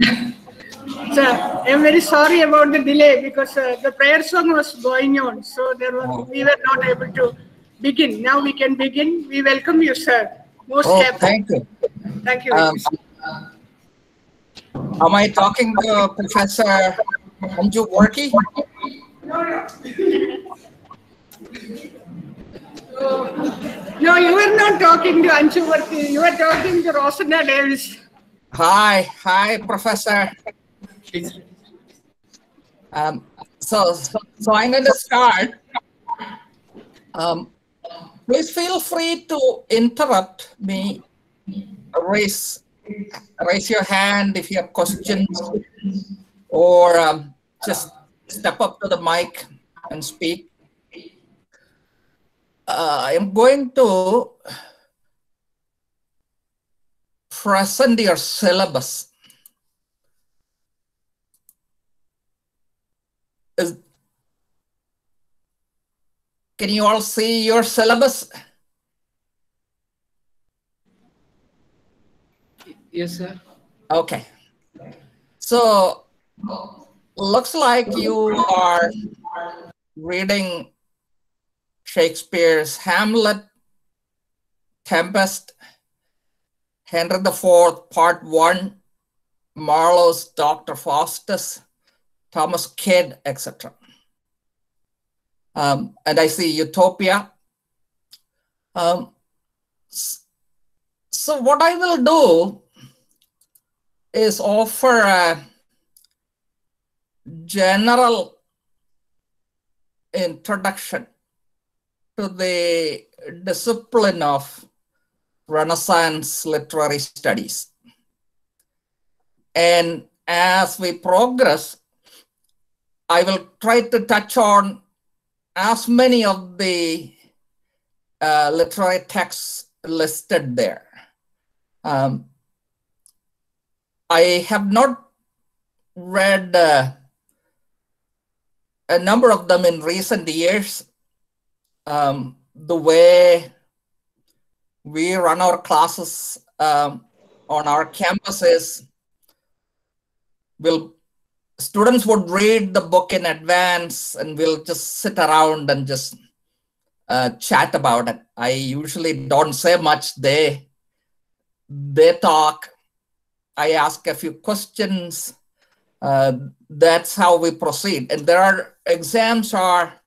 So I'm very sorry about the delay because uh, the prayer song was going on, so there was Oh. we were not able to begin. Now we can begin. We welcome you, sir. Most Oh, happy. thank you. Thank you. Um, am I talking to Professor Anju Warki? no, you were not talking to Anshu Varti. You were talking to Rosanna Davis. Hi, hi, Professor. Um, so, so I'm going to start. Um, please feel free to interrupt me. Raise, raise your hand if you have questions, or um, just step up to the mic and speak. Uh, I am going to present your syllabus. Is, can you all see your syllabus? Yes, sir. Okay. So looks like you are reading Shakespeare's Hamlet, Tempest, Henry IV, Part One, Marlowe's Dr. Faustus, Thomas Kyd, etc. Um, and I see Utopia. Um, so what I will do is offer a general introduction to the discipline of Renaissance literary studies. And as we progress, I will try to touch on as many of the uh, literary texts listed there. Um, I have not read uh, a number of them in recent years. Um, the way we run our classes um, on our campuses. Will students would read the book in advance and we'll just sit around and just uh, chat about it. I usually don't say much. They they talk. I ask a few questions. Uh, that's how we proceed. And there are exams are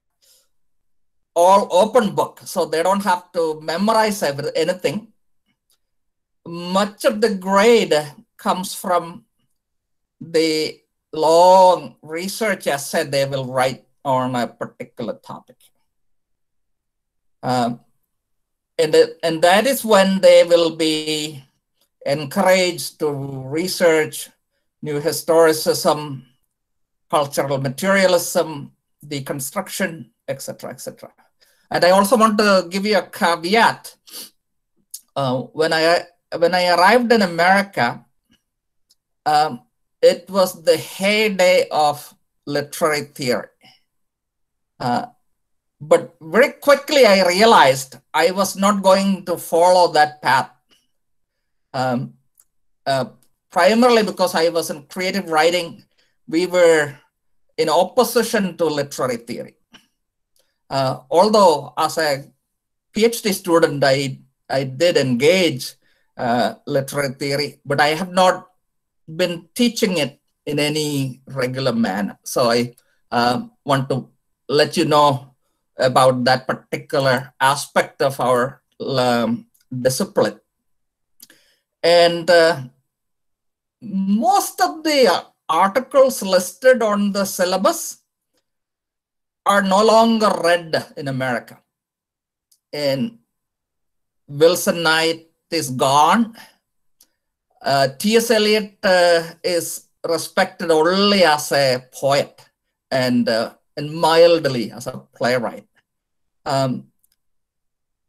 all open book so they don't have to memorize every, anything. Much of the grade comes from the long research essay they will write on a particular topic. Um, and, and that is when they will be encouraged to research new historicism cultural materialism deconstruction etc etc and i also want to give you a caveat. Uh, when i when i arrived in america um, it was the heyday of literary theory. Uh, but very quickly i realized i was not going to follow that path. Um, uh, primarily because i was in creative writing we were in opposition to literary theory uh, although as a phd student i i did engage uh, literary theory but i have not been teaching it in any regular manner so i um, want to let you know about that particular aspect of our um, discipline. And uh, most of the uh, articles listed on the syllabus are no longer read in America. And Wilson Knight is gone. Uh, T.S. Eliot uh, is respected only as a poet and uh, and mildly as a playwright. Um,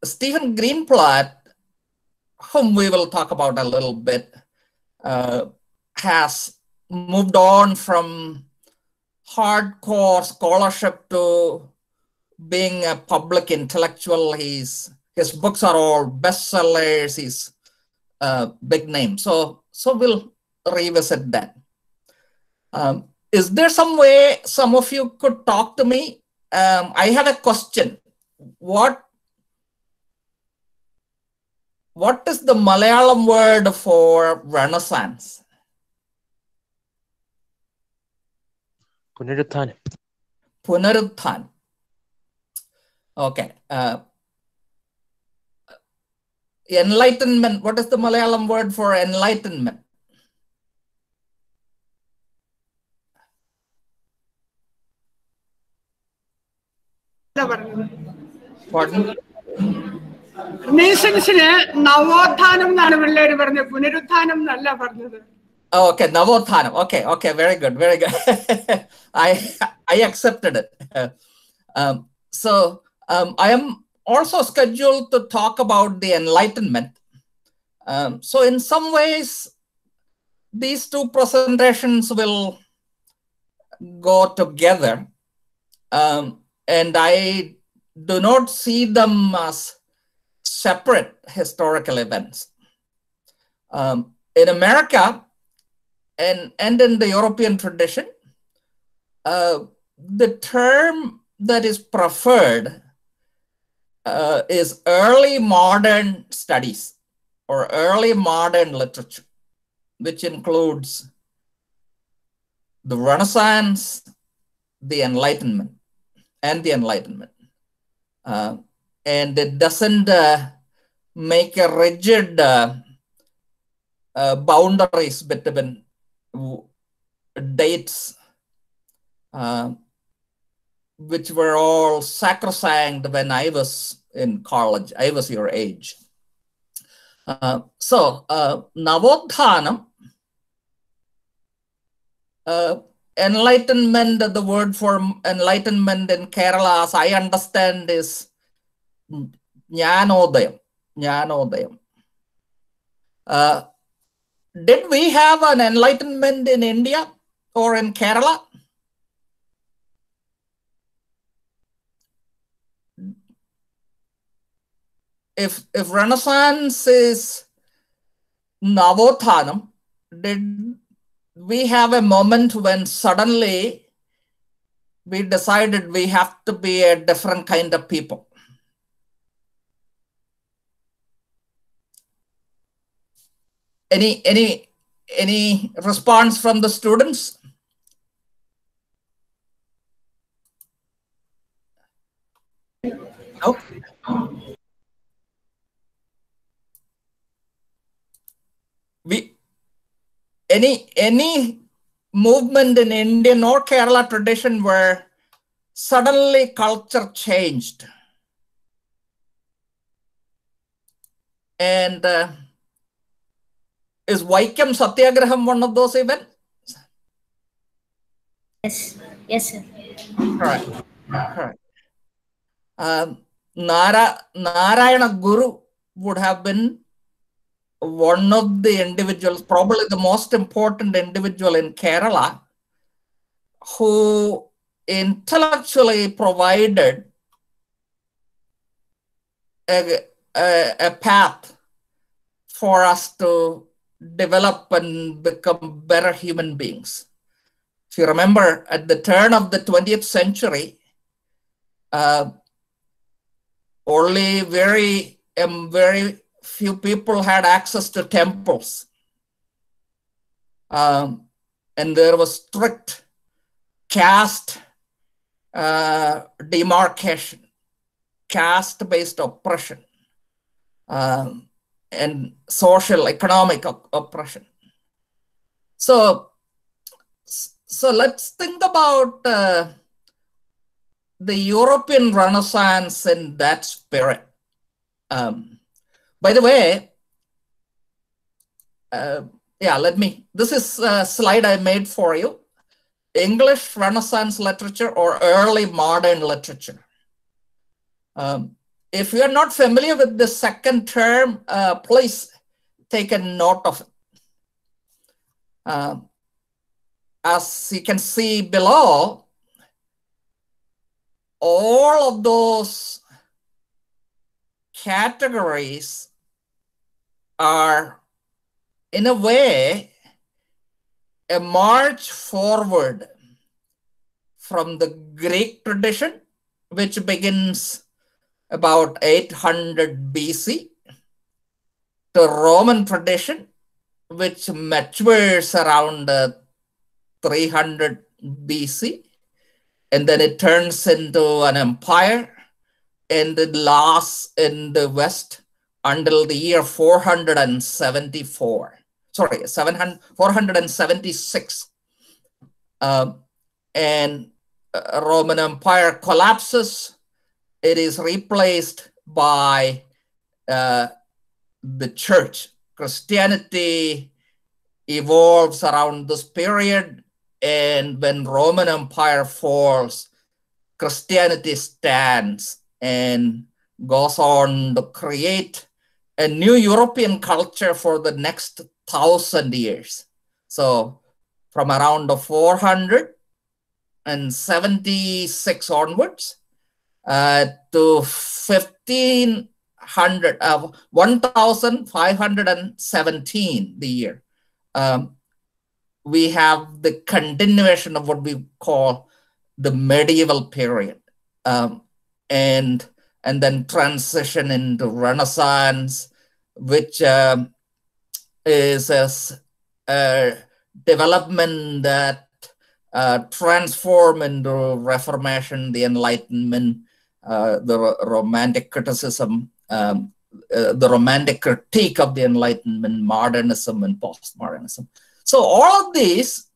Stephen Greenblatt, whom we will talk about a little bit, uh, has moved on from hardcore scholarship to being a public intellectual. He's his books are all bestsellers. He's a big name. So so we'll revisit that. Um, is there some way some of you could talk to me? Um, I have a question. What what is the Malayalam word for Renaissance? പുനരുത്ഥാനം. പുനരുത്ഥാനം okay enlightenment what is the Malayalam word for enlightenment നവോത്ഥാനം എന്നാണ് പിള്ളേര് പറഞ്ഞത്. പുനരുത്ഥാനം എന്നല്ല പറഞ്ഞത്. Oh, okay, Navothanam. Okay, okay, very good, very good. I I accepted it. Um, so um, I am also scheduled to talk about the Enlightenment. Um, so in some ways, these two presentations will go together, um, and I do not see them as separate historical events. Um, in America, and and in the European tradition, uh, the term that is preferred uh, is early modern studies or early modern literature, which includes the Renaissance, the Enlightenment, and the Enlightenment. Uh, and it doesn't uh, make a rigid uh, uh, boundaries between dates uh, which were all sacrosanct when I was in college. I was your age. Uh, so, uh, Navodhanam, uh, enlightenment, the word for enlightenment in Kerala, as I understand, is Jnanodayam. Jnanodayam. Uh, did we have an enlightenment in India or in Kerala? If if Renaissance is Navothanam, did we have a moment when suddenly we decided we have to be a different kind of people? Any any any response from the students? No. We any any movement in Indian or Kerala tradition where suddenly culture changed and uh, is Vaikam Satyagraham one of those events? Yes, yes, sir. Correct. Correct. Um, Nara, Narayana Guru would have been one of the individuals, probably the most important individual in Kerala, who intellectually provided a, a, a path for us to develop and become better human beings. If you remember, at the turn of the 20th century, uh, only very um, very few people had access to temples. Um, and there was strict caste uh, demarcation, caste based oppression, um, and social economic op- oppression. So, so let's think about uh, the European Renaissance in that spirit. Um, by the way, uh, yeah, let me, this is a slide I made for you. English Renaissance literature or early modern literature. Um, if you're not familiar with the second term, uh, please take a note of it. Uh, as you can see below, all of those categories are, in a way, a march forward from the Greek tradition, which begins about 800 BC, to Roman tradition, which matures around uh, 300 BC, and then it turns into an empire, and it lasts in the West until the year 474. Sorry, 700, 476. Um, and uh, Roman Empire collapses. It is replaced by uh, the church. Christianity evolves around this period. And when Roman Empire falls, Christianity stands and goes on to create a new European culture for the next thousand years. So from around the 476 onwards uh, to 1500, uh, 1517 the year, um, we have the continuation of what we call the medieval period. Um, and and then transition into Renaissance, which um, is a, a, development that uh, transform into Reformation, the Enlightenment, uh, the Romantic criticism, um, uh, the Romantic critique of the Enlightenment, modernism, and postmodernism. So all of these,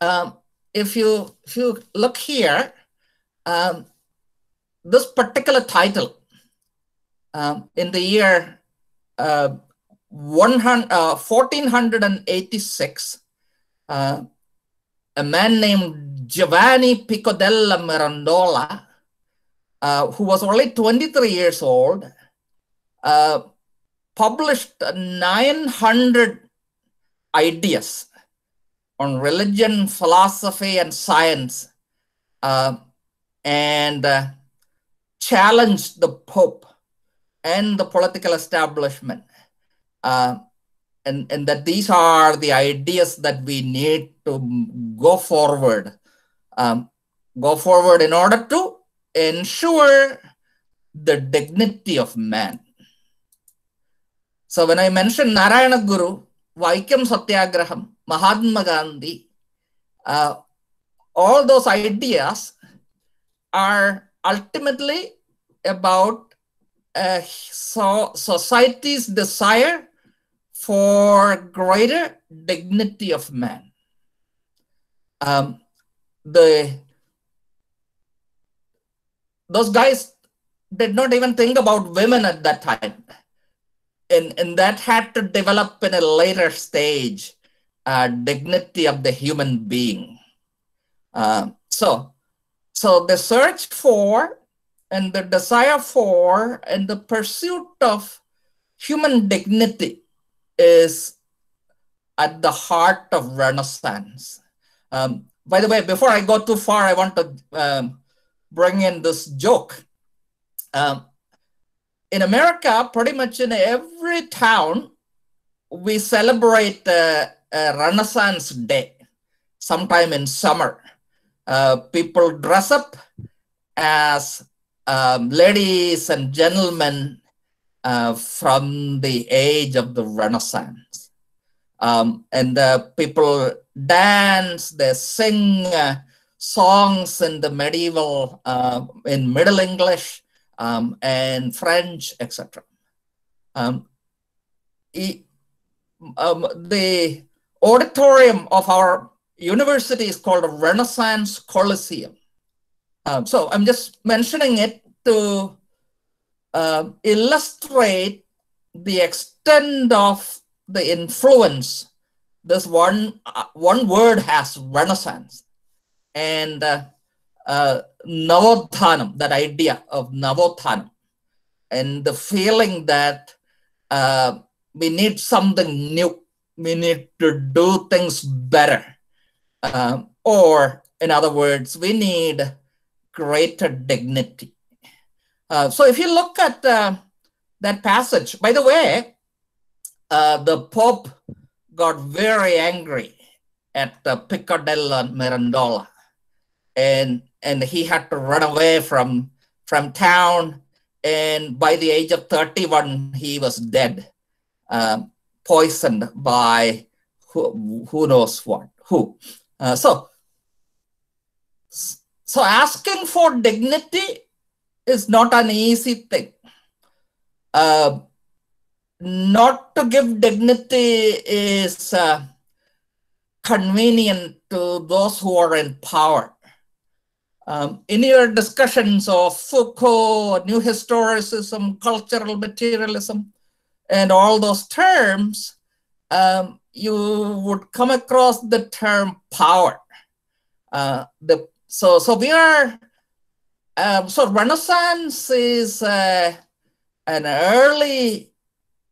um, if you if you look here, um, this particular title um, in the year uh, 100, uh, 1486, uh, a man named Giovanni Pico della Mirandola, uh, who was only 23 years old, uh, published 900 ideas on religion, philosophy, and science. Uh, and challenged the Pope and the political establishment. Uh, and, and that these are the ideas that we need to go forward, um, go forward in order to ensure the dignity of man. So when I mentioned Narayana Guru, Vaikam Satyagraham, Mahatma Gandhi, uh, all those ideas are ultimately about uh, so society's desire for greater dignity of man. Um, the those guys did not even think about women at that time, and and that had to develop in a later stage, uh, dignity of the human being. Uh, so, so the search for and the desire for and the pursuit of human dignity is at the heart of Renaissance. Um, by the way, before I go too far, I want to um, bring in this joke. Um, in America, pretty much in every town, we celebrate uh, a Renaissance Day sometime in summer. Uh, people dress up as um, ladies and gentlemen uh, from the age of the Renaissance. Um, and uh, people dance, they sing uh, songs in the medieval, uh, in Middle English um, and French, etc. Um, um, the auditorium of our university is called a Renaissance Coliseum. Um, so I'm just mentioning it to uh, illustrate the extent of the influence this one uh, one word has renaissance and uh, uh, Navothanam, that idea of Navothanam, and the feeling that uh, we need something new, we need to do things better. Uh, or, in other words, we need greater dignity. Uh, so if you look at uh, that passage, by the way, uh, the Pope got very angry at uh, Pico della Mirandola. And, and he had to run away from, from town. And by the age of 31, he was dead, um, poisoned by who, who knows what, who. Uh, so, so asking for dignity is not an easy thing. Uh, not to give dignity is uh, convenient to those who are in power. Um, in your discussions of Foucault, New Historicism, cultural materialism, and all those terms, um, you would come across the term power. Uh, the so so we are um, so Renaissance is uh, an early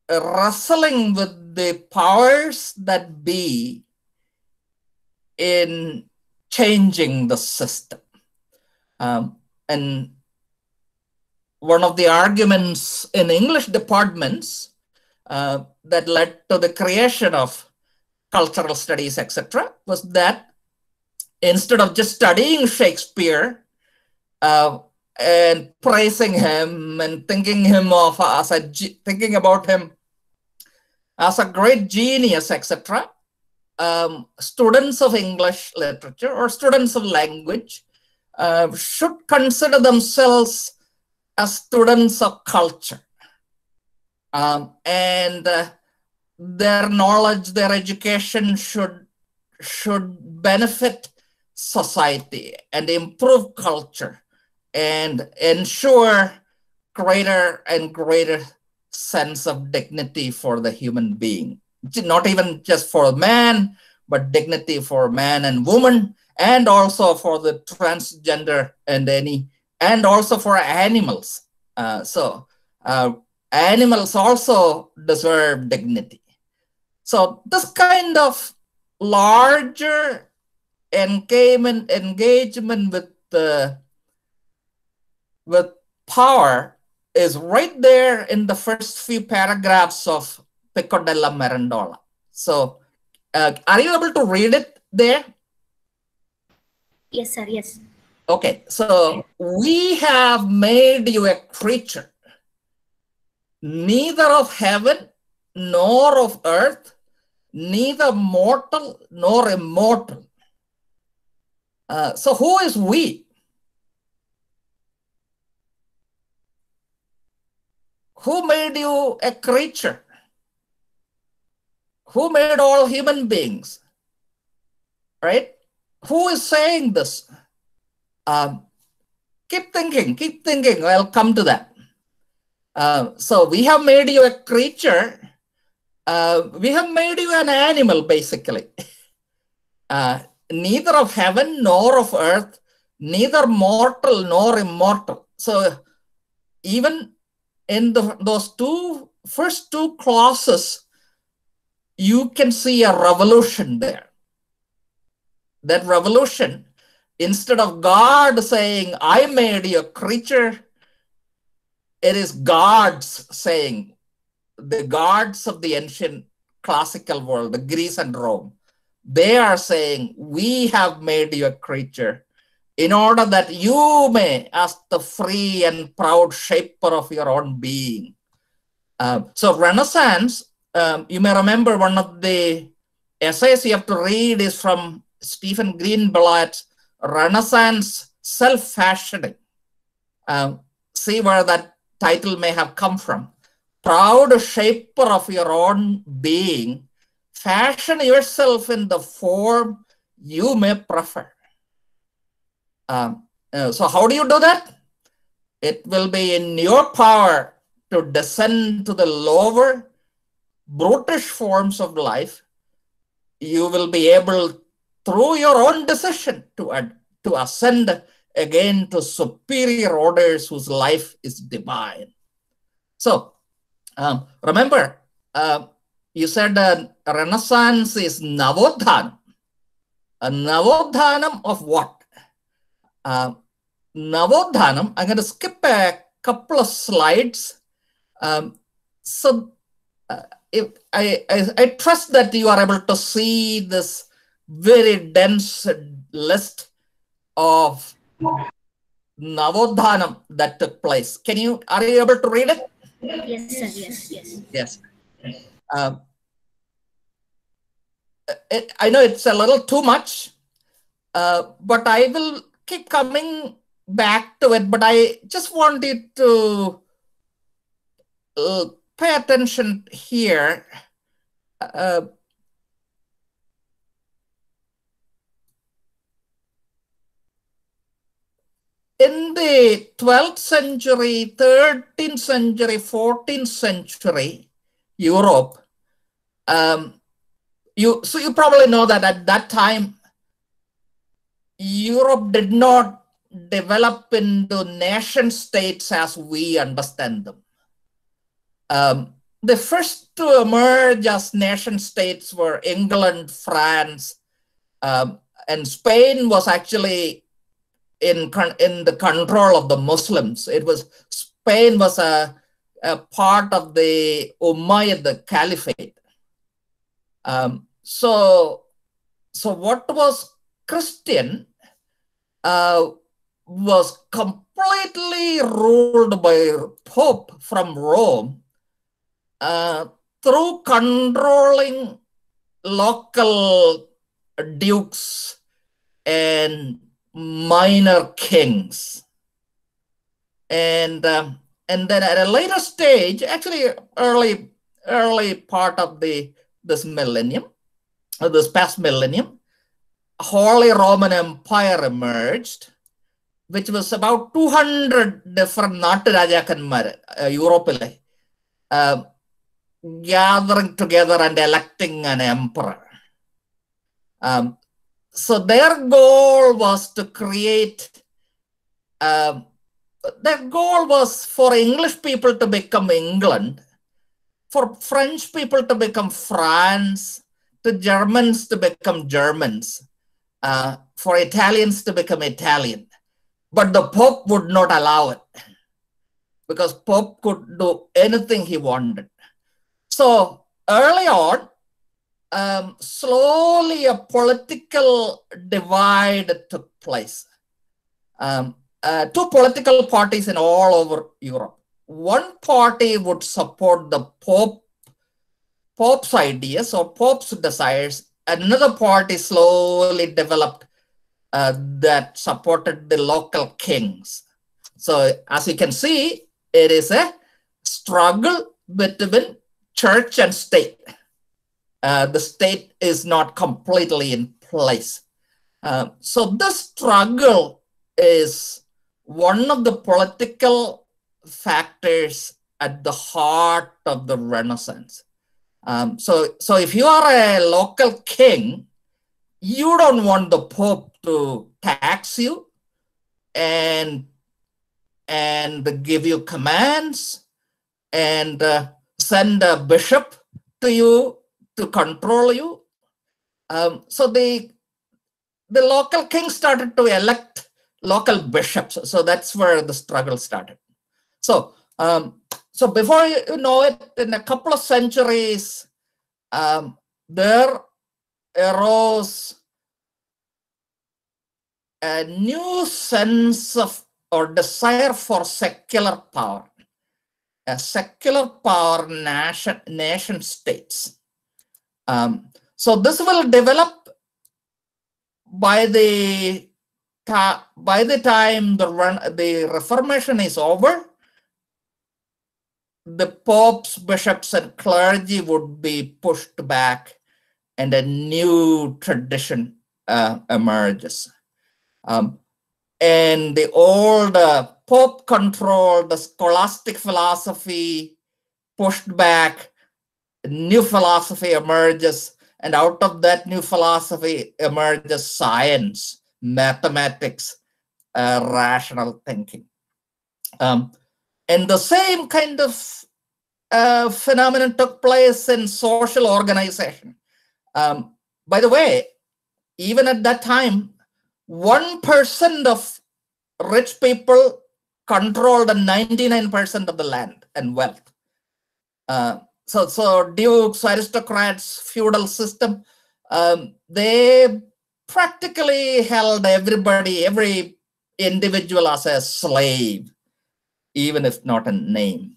wrestling with the powers that be in changing the system. Um, and one of the arguments in English departments uh, that led to the creation of cultural studies, etc., was that instead of just studying Shakespeare uh, and praising him and thinking him of as a thinking about him as a great genius, etc., um, students of English literature or students of language uh, should consider themselves as students of culture. Um, and uh, their knowledge, their education should, should benefit society and improve culture and ensure greater and greater sense of dignity for the human being. Not even just for a man, but dignity for man and woman, and also for the transgender and any, and also for animals. Uh, so uh, animals also deserve dignity. So this kind of larger engagement engagement with the with power is right there in the first few paragraphs of Pico della Mirandola. So, uh, are you able to read it there? Yes, sir. Yes. Okay, so we have made you a creature, neither of heaven nor of earth, neither mortal nor immortal. Uh, so, who is we? Who made you a creature? Who made all human beings? Right? Who is saying this? Um, keep thinking, keep thinking. I'll come to that. Uh, so we have made you a creature. Uh, we have made you an animal, basically. Uh, neither of heaven nor of earth, neither mortal nor immortal. So even in the, those two first two clauses, you can see a revolution there. That revolution, instead of God saying, I made you a creature, it is God's saying, the gods of the ancient classical world, the Greece and Rome, they are saying, We have made you a creature in order that you may, as the free and proud shaper of your own being. Um, so, Renaissance, um, you may remember one of the essays you have to read is from Stephen Greenblatt Renaissance Self Fashioning. Um, see where that title may have come from. Proud shaper of your own being, fashion yourself in the form you may prefer. Um, uh, so how do you do that? It will be in your power to descend to the lower, brutish forms of life. You will be able, through your own decision, to, ad- to ascend again to superior orders whose life is divine. So um, remember, uh, you said uh, Renaissance is Navodhanam. A Navodhanam of what? Uh, Navodhanam, I'm going to skip a couple of slides. Um, so uh, if I, I, I trust that you are able to see this very dense list of Navodhanam that took place. Can you, are you able to read it? Yes, sir. Yes, yes. Yes. Um, it, I know it's a little too much, uh, but I will keep coming back to it. But I just wanted to uh, pay attention here. Uh, in the 12th century, 13th century, 14th century Europe, um, you so you probably know that at that time Europe did not develop into nation states as we understand them. Um, the first to emerge as nation states were England, France, um, and Spain was actually in in the control of the Muslims. It was Spain was a, a part of the Umayyad Caliphate. Um, so, so what was Christian uh, was completely ruled by Pope from Rome uh, through controlling local dukes and minor kings. And, um, and then at a later stage, actually early, early part of the, this millennium, uh, this past millennium, Holy Roman Empire emerged, which was about 200 different Natarajakanmar, uh, Europe, uh, gathering together and electing an emperor. Um, so their goal was to create, uh, their goal was for English people to become England, for French people to become France, to Germans to become Germans, uh, for Italians to become Italian. But the Pope would not allow it because Pope could do anything he wanted. So early on, um, slowly a political divide took place. Um, uh, two political parties in all over Europe. One party would support the Pope, Pope's ideas or Pope's desires. Another party slowly developed uh, that supported the local kings. So as you can see, it is a struggle between church and state. Uh, the state is not completely in place. Uh, so this struggle is one of the political factors at the heart of the Renaissance. Um, so, so if you are a local king, you don't want the Pope to tax you and and give you commands and uh, send a bishop to you to control you. Um, so the the local king started to elect local bishops. So that's where the struggle started. So um, so before you know it, in a couple of centuries, um, there arose a new sense of or desire for secular power, a secular power nation, nation states. Um, so this will develop by the by the time the run, the Reformation is over. The popes, bishops, and clergy would be pushed back, and a new tradition uh, emerges. Um, and the old uh, pope control, the scholastic philosophy pushed back, new philosophy emerges, and out of that new philosophy emerges science, mathematics, uh, rational thinking. Um, and the same kind of uh, phenomenon took place in social organization. Um, by the way, even at that time, 1% of rich people controlled 99% of the land and wealth. Uh, so, so dukes, aristocrats, feudal system, um, they practically held everybody, every individual as a slave, even if not a name.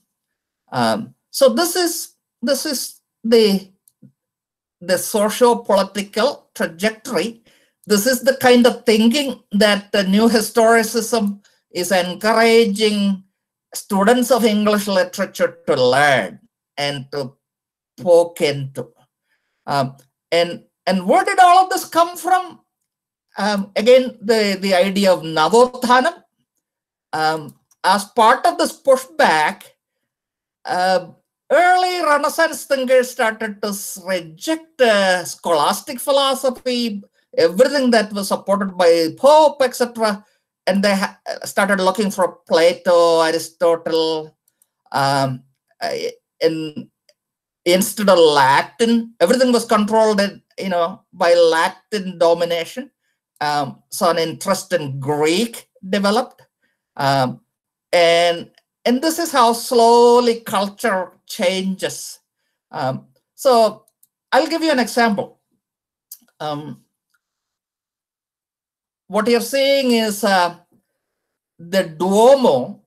Um, so this is this is the the socio-political trajectory. This is the kind of thinking that the new historicism is encouraging students of English literature to learn and to poke into. Um, and and where did all of this come from? Um, again, the, the idea of Navothanam. Um, as part of this pushback, uh, early Renaissance thinkers started to reject uh, scholastic philosophy, everything that was supported by Pope, etc. And they started looking for Plato, Aristotle, um, in instead of Latin, everything was controlled, you know, by Latin domination. Um, so an interest in Greek developed, um, and and this is how slowly culture changes. Um, so I'll give you an example. Um, what you're seeing is uh, the Duomo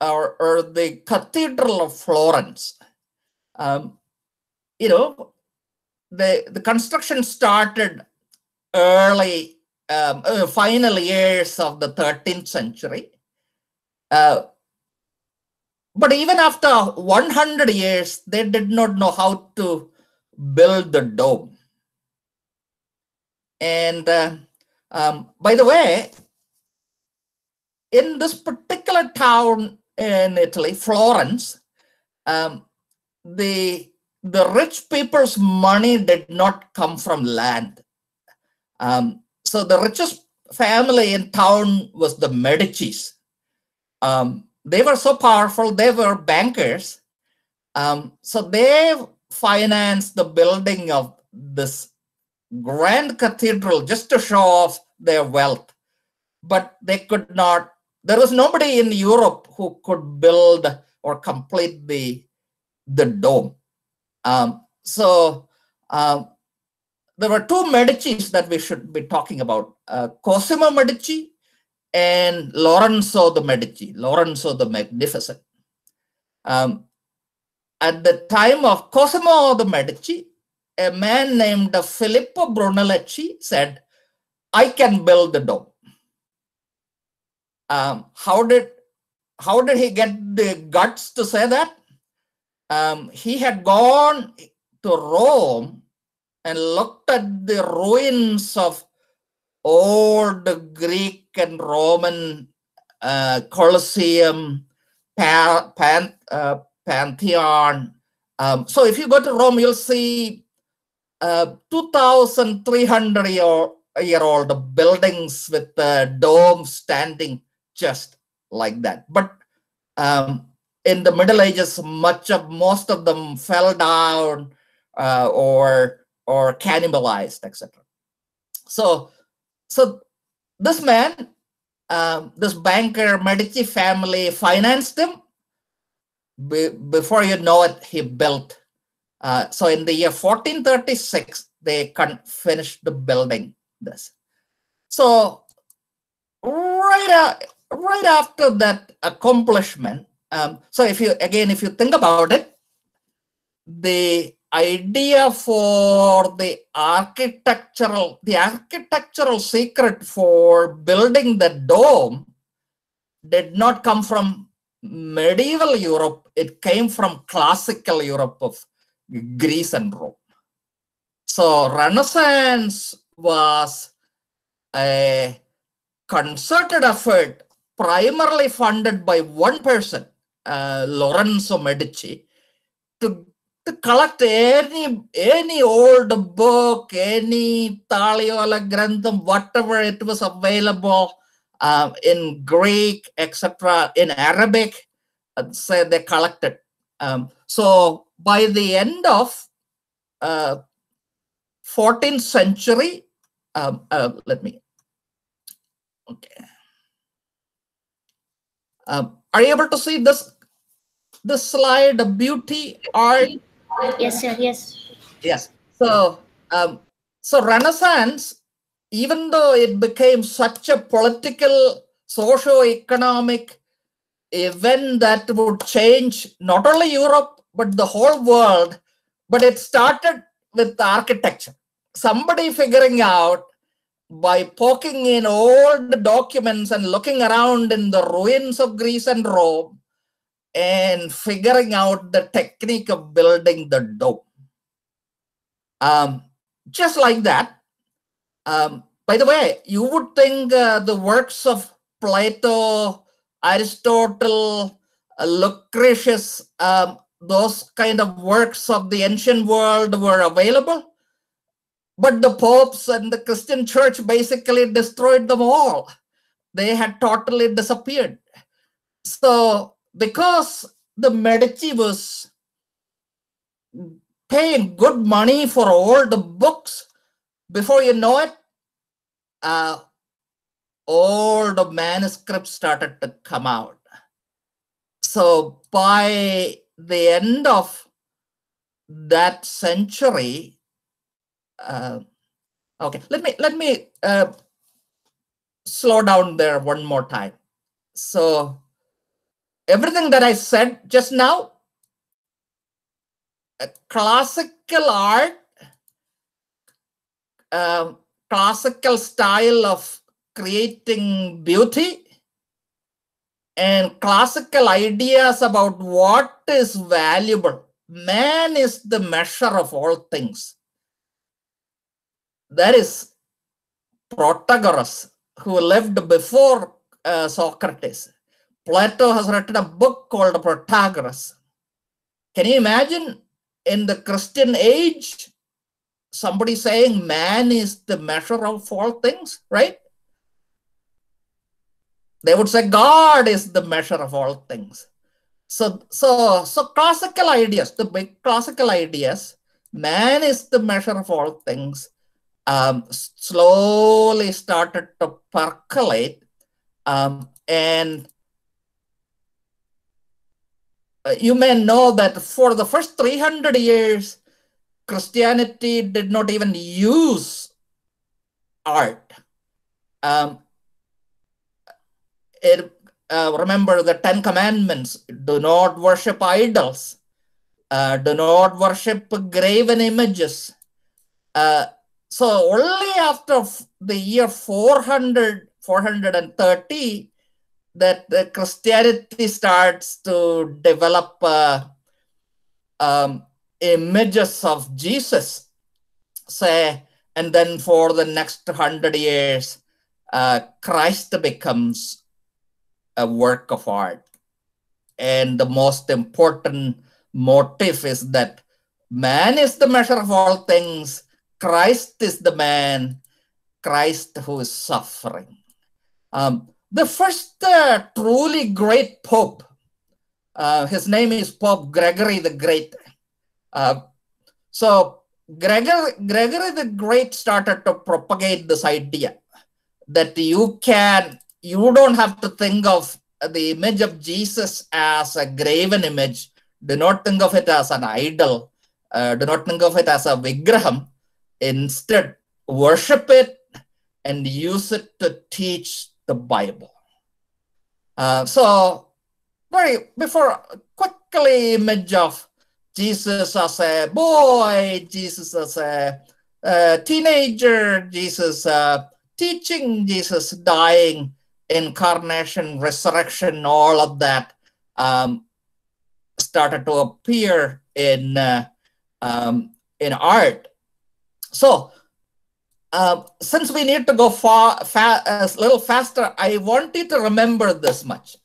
or, or the Cathedral of Florence. Um, you know, the, the construction started early, um, uh, final years of the 13th century. Uh, but even after 100 years, they did not know how to build the dome. And uh, um, by the way, in this particular town in Italy, Florence, um, the the rich people's money did not come from land. Um, so the richest family in town was the Medicis. Um, they were so powerful, they were bankers. Um, so they financed the building of this grand cathedral just to show off their wealth. But they could not, there was nobody in Europe who could build or complete the, the dome. Um, so uh, there were two Medicis that we should be talking about uh, Cosimo Medici and Lorenzo de' Medici, Lorenzo the Magnificent. Um, at the time of Cosimo de' Medici, a man named Filippo Brunelleschi said, I can build the dome. Um, how did how did he get the guts to say that? Um, he had gone to Rome and looked at the ruins of old Greek and Roman uh, Colosseum, pa- pan, uh, Pantheon. Um, so if you go to Rome, you'll see uh, 2,300 year, year old buildings with the dome standing just like that. But um, in the Middle Ages, much of most of them fell down uh, or or cannibalized, etc. So, so this man, um, this banker Medici family financed him. Be- before you know it, he built. Uh, so in the year 1436, they con- finished the building this. So right, right after that accomplishment, um, so if you again, if you think about it, the idea for the architectural, the architectural secret for building the dome did not come from medieval Europe. It came from classical Europe of Greece and Rome. So Renaissance was a concerted effort primarily funded by one person, Lorenzo Medici, to, to collect any any old book, any Taliola Grantham, whatever it was available uh, in Greek, etc., in Arabic, uh, say they collected. Um, so by the end of uh, 14th century, um, uh, let me, okay. Um, are you able to see this this slide, the beauty art? Yes, sir. Yes. Yes. So um, so Renaissance, even though it became such a political, socio-economic event that would change not only Europe but the whole world, but it started with architecture. Somebody figuring out by poking in old documents and looking around in the ruins of Greece and Rome and figuring out the technique of building the dome. Um, just like that. Um, by the way, you would think uh, the works of Plato, Aristotle, uh, Lucretius, um, those kind of works of the ancient world were available, but the popes and the Christian church basically destroyed them all. They had totally disappeared. So, because the Medici was paying good money for all the books, before you know it, uh, all the manuscripts started to come out. So by the end of that century, uh, okay, let me let me uh, slow down there one more time. So everything that I said just now, uh, classical art, um, classical style of creating beauty, and classical ideas about what is valuable. Man is the measure of all things. That is Protagoras, who lived before uh, Socrates. Plato has written a book called Protagoras. Can you imagine in the Christian age, somebody saying man is the measure of all things, right? They would say God is the measure of all things. So, so, so classical ideas, the big classical ideas, man is the measure of all things, um, slowly started to percolate, um, and you may know that for the first 300 years, Christianity did not even use art. Um, it, uh, remember the Ten Commandments do not worship idols, uh, do not worship graven images. Uh, so, only after the year 400, 430, that the Christianity starts to develop uh, um, images of Jesus, say, and then for the next hundred years, uh, Christ becomes a work of art. And the most important motive is that man is the measure of all things, Christ is the man, Christ who is suffering. Um, the first uh, truly great pope, uh, his name is Pope Gregory the Great. Uh, so Gregory, Gregory the Great started to propagate this idea that you can, you don't have to think of the image of Jesus as a graven image. Do not think of it as an idol. Uh, do not think of it as a vigraham. Instead, worship it and use it to teach the Bible. Uh, so, very before quickly image of Jesus as a boy, Jesus as a, a teenager, Jesus uh, teaching, Jesus dying, incarnation, resurrection, all of that um, started to appear in uh, um, in art. So, uh, since we need to go far, fa a little faster, I want you to remember this much.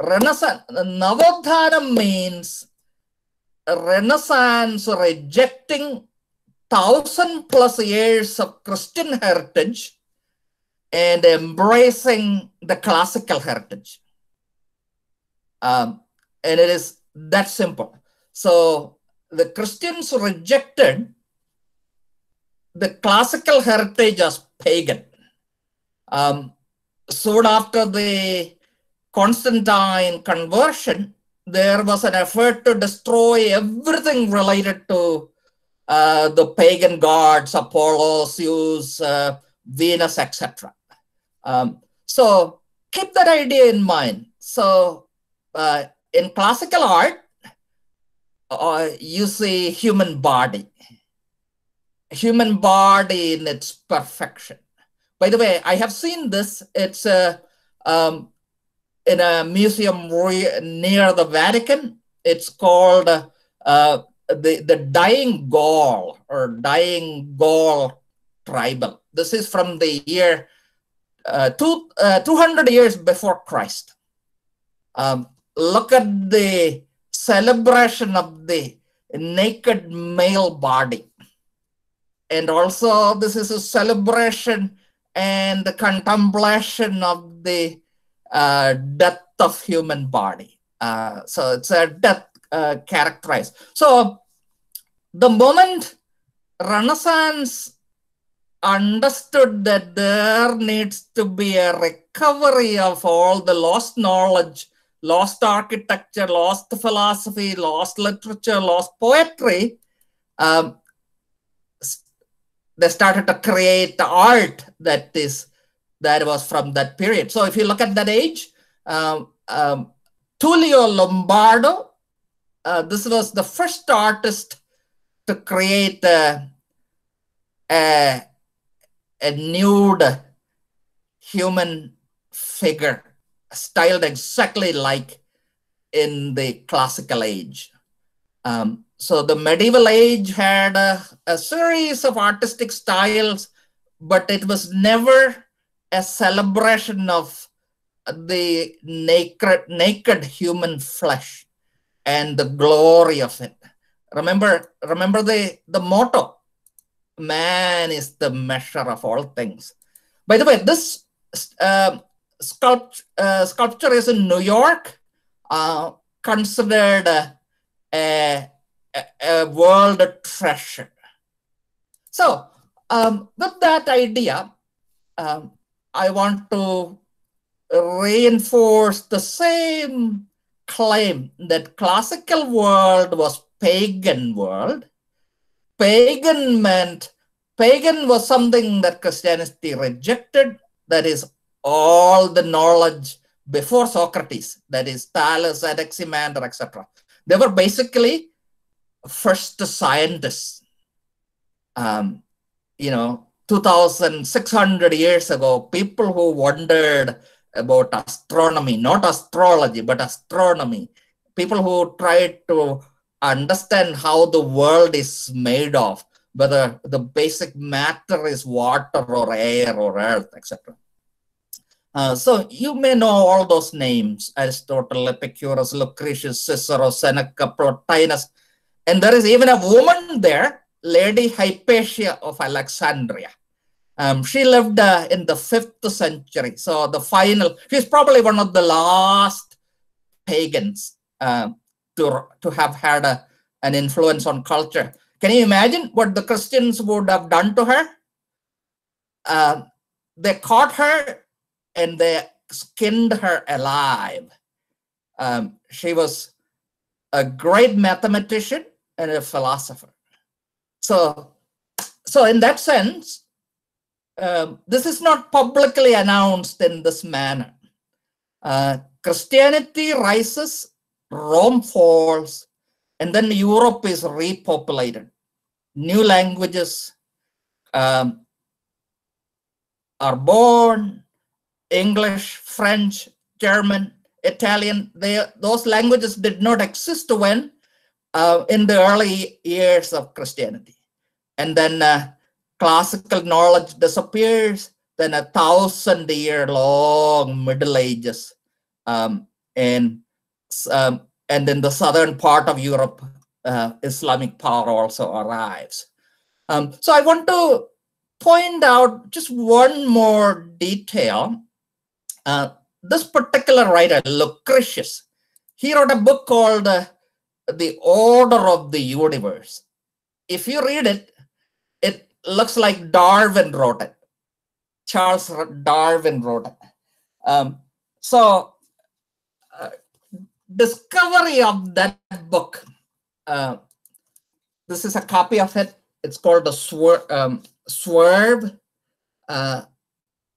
Renaissance, Navodhana means Renaissance rejecting thousand plus years of Christian heritage and embracing the classical heritage. Um, and it is that simple. So the Christians rejected the classical heritage as pagan. Um, soon after the Constantine conversion, there was an effort to destroy everything related to uh, the pagan gods, Apollo, Zeus, uh, Venus, etc. Um, so keep that idea in mind. So uh, in classical art, uh, you see human body, human body in its perfection. By the way, I have seen this. It's a um, in a museum near the Vatican. It's called uh, the the dying Gaul or dying Gaul tribal. This is from the year uh, two, uh, 200 years before Christ. Um, look at the celebration of the naked male body. And also, this is a celebration and the contemplation of the uh, death of human body. Uh, so it's a death uh, characterized. So the moment Renaissance understood that there needs to be a recovery of all the lost knowledge, lost architecture, lost philosophy, lost literature, lost poetry, um, they started to create the art that is that was from that period. So if you look at that age, um, um, Tullio Lombardo, uh, this was the first artist to create a, a, a nude human figure styled exactly like in the classical age. Um, so the medieval age had a, a, series of artistic styles, but it was never a celebration of the naked, naked human flesh and the glory of it. Remember, remember the, the motto, man is the measure of all things. By the way, this uh, sculpt, uh, sculpture is in New York, uh, considered a, a, world treasure. So um, with that idea, um, I want to reinforce the same claim that classical world was pagan world. Pagan meant, pagan was something that Christianity rejected, that is all the knowledge before Socrates, that is Thales, Anaximander, etc. They were basically first scientists. Um, you know, 2,600 years ago, people who wondered about astronomy, not astrology, but astronomy, people who tried to understand how the world is made of, whether the basic matter is water or air or earth, etc. Uh, so you may know all those names, Aristotle, Epicurus, Lucretius, Cicero, Seneca, Plotinus, and there is even a woman there, Lady Hypatia of Alexandria. Um, she lived uh, in the fifth century. So the final, she's probably one of the last pagans uh, to, to have had a, an influence on culture. Can you imagine what the Christians would have done to her? Uh, they caught her and they skinned her alive. Um, she was a great mathematician and a philosopher. So, so in that sense, um, this is not publicly announced in this manner. Uh, Christianity rises, Rome falls, and then Europe is repopulated. New languages um, are born, English, French, German, Italian, they, those languages did not exist when uh, in the early years of Christianity. And then uh, classical knowledge disappears, then a thousand year long Middle Ages. Um, and, um, and in the southern part of Europe, uh, Islamic power also arrives. Um, so I want to point out just one more detail. Uh, this particular writer, Lucretius, he wrote a book called uh, The Order of the Universe. If you read it, it looks like Darwin wrote it. Charles Darwin wrote it. Um, so, uh, discovery of that book. Uh, this is a copy of it. it's called the Swerve. Um, Swerve. Uh,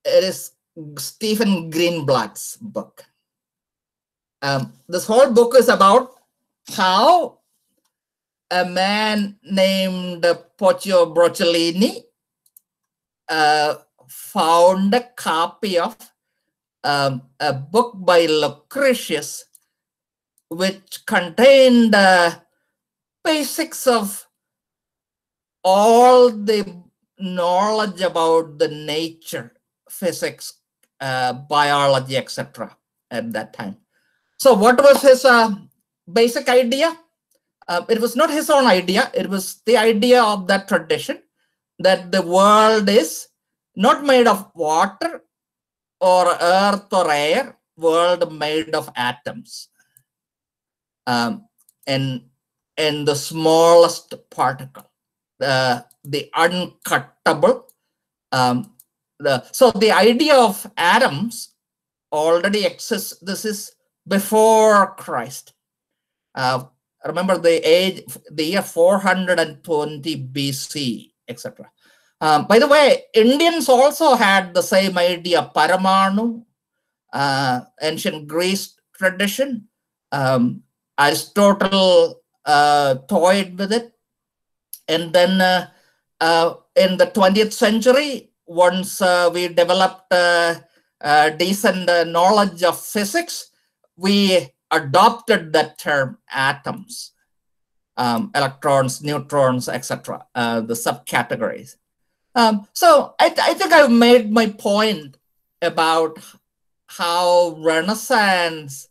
it is Stephen Greenblatt's book. Um, this whole book is about how a man named Poggio Bracciolini uh, found a copy of um, a book by Lucretius, which contained uh, basics of all the knowledge about the nature, physics, uh, biology, etc. at that time. So, what was his uh, basic idea? Uh, it was not his own idea, it was the idea of that tradition that the world is not made of water or earth or air, world made of atoms. Um, and, and the smallest particle, the, the uncuttable. Um, the, so the idea of atoms already exists. This is before Christ. Uh, remember the age, the year 420 BC, etc. Um, by the way, Indians also had the same idea, Paramanu, uh, ancient Greece tradition. Um, Aristotle uh, toyed with it. And then uh, uh in the 20th century, once uh, we developed decent knowledge of physics, we adopted that term atoms, um, electrons, neutrons, etc., the subcategories. Um, so I, I think I've made my point about how Renaissance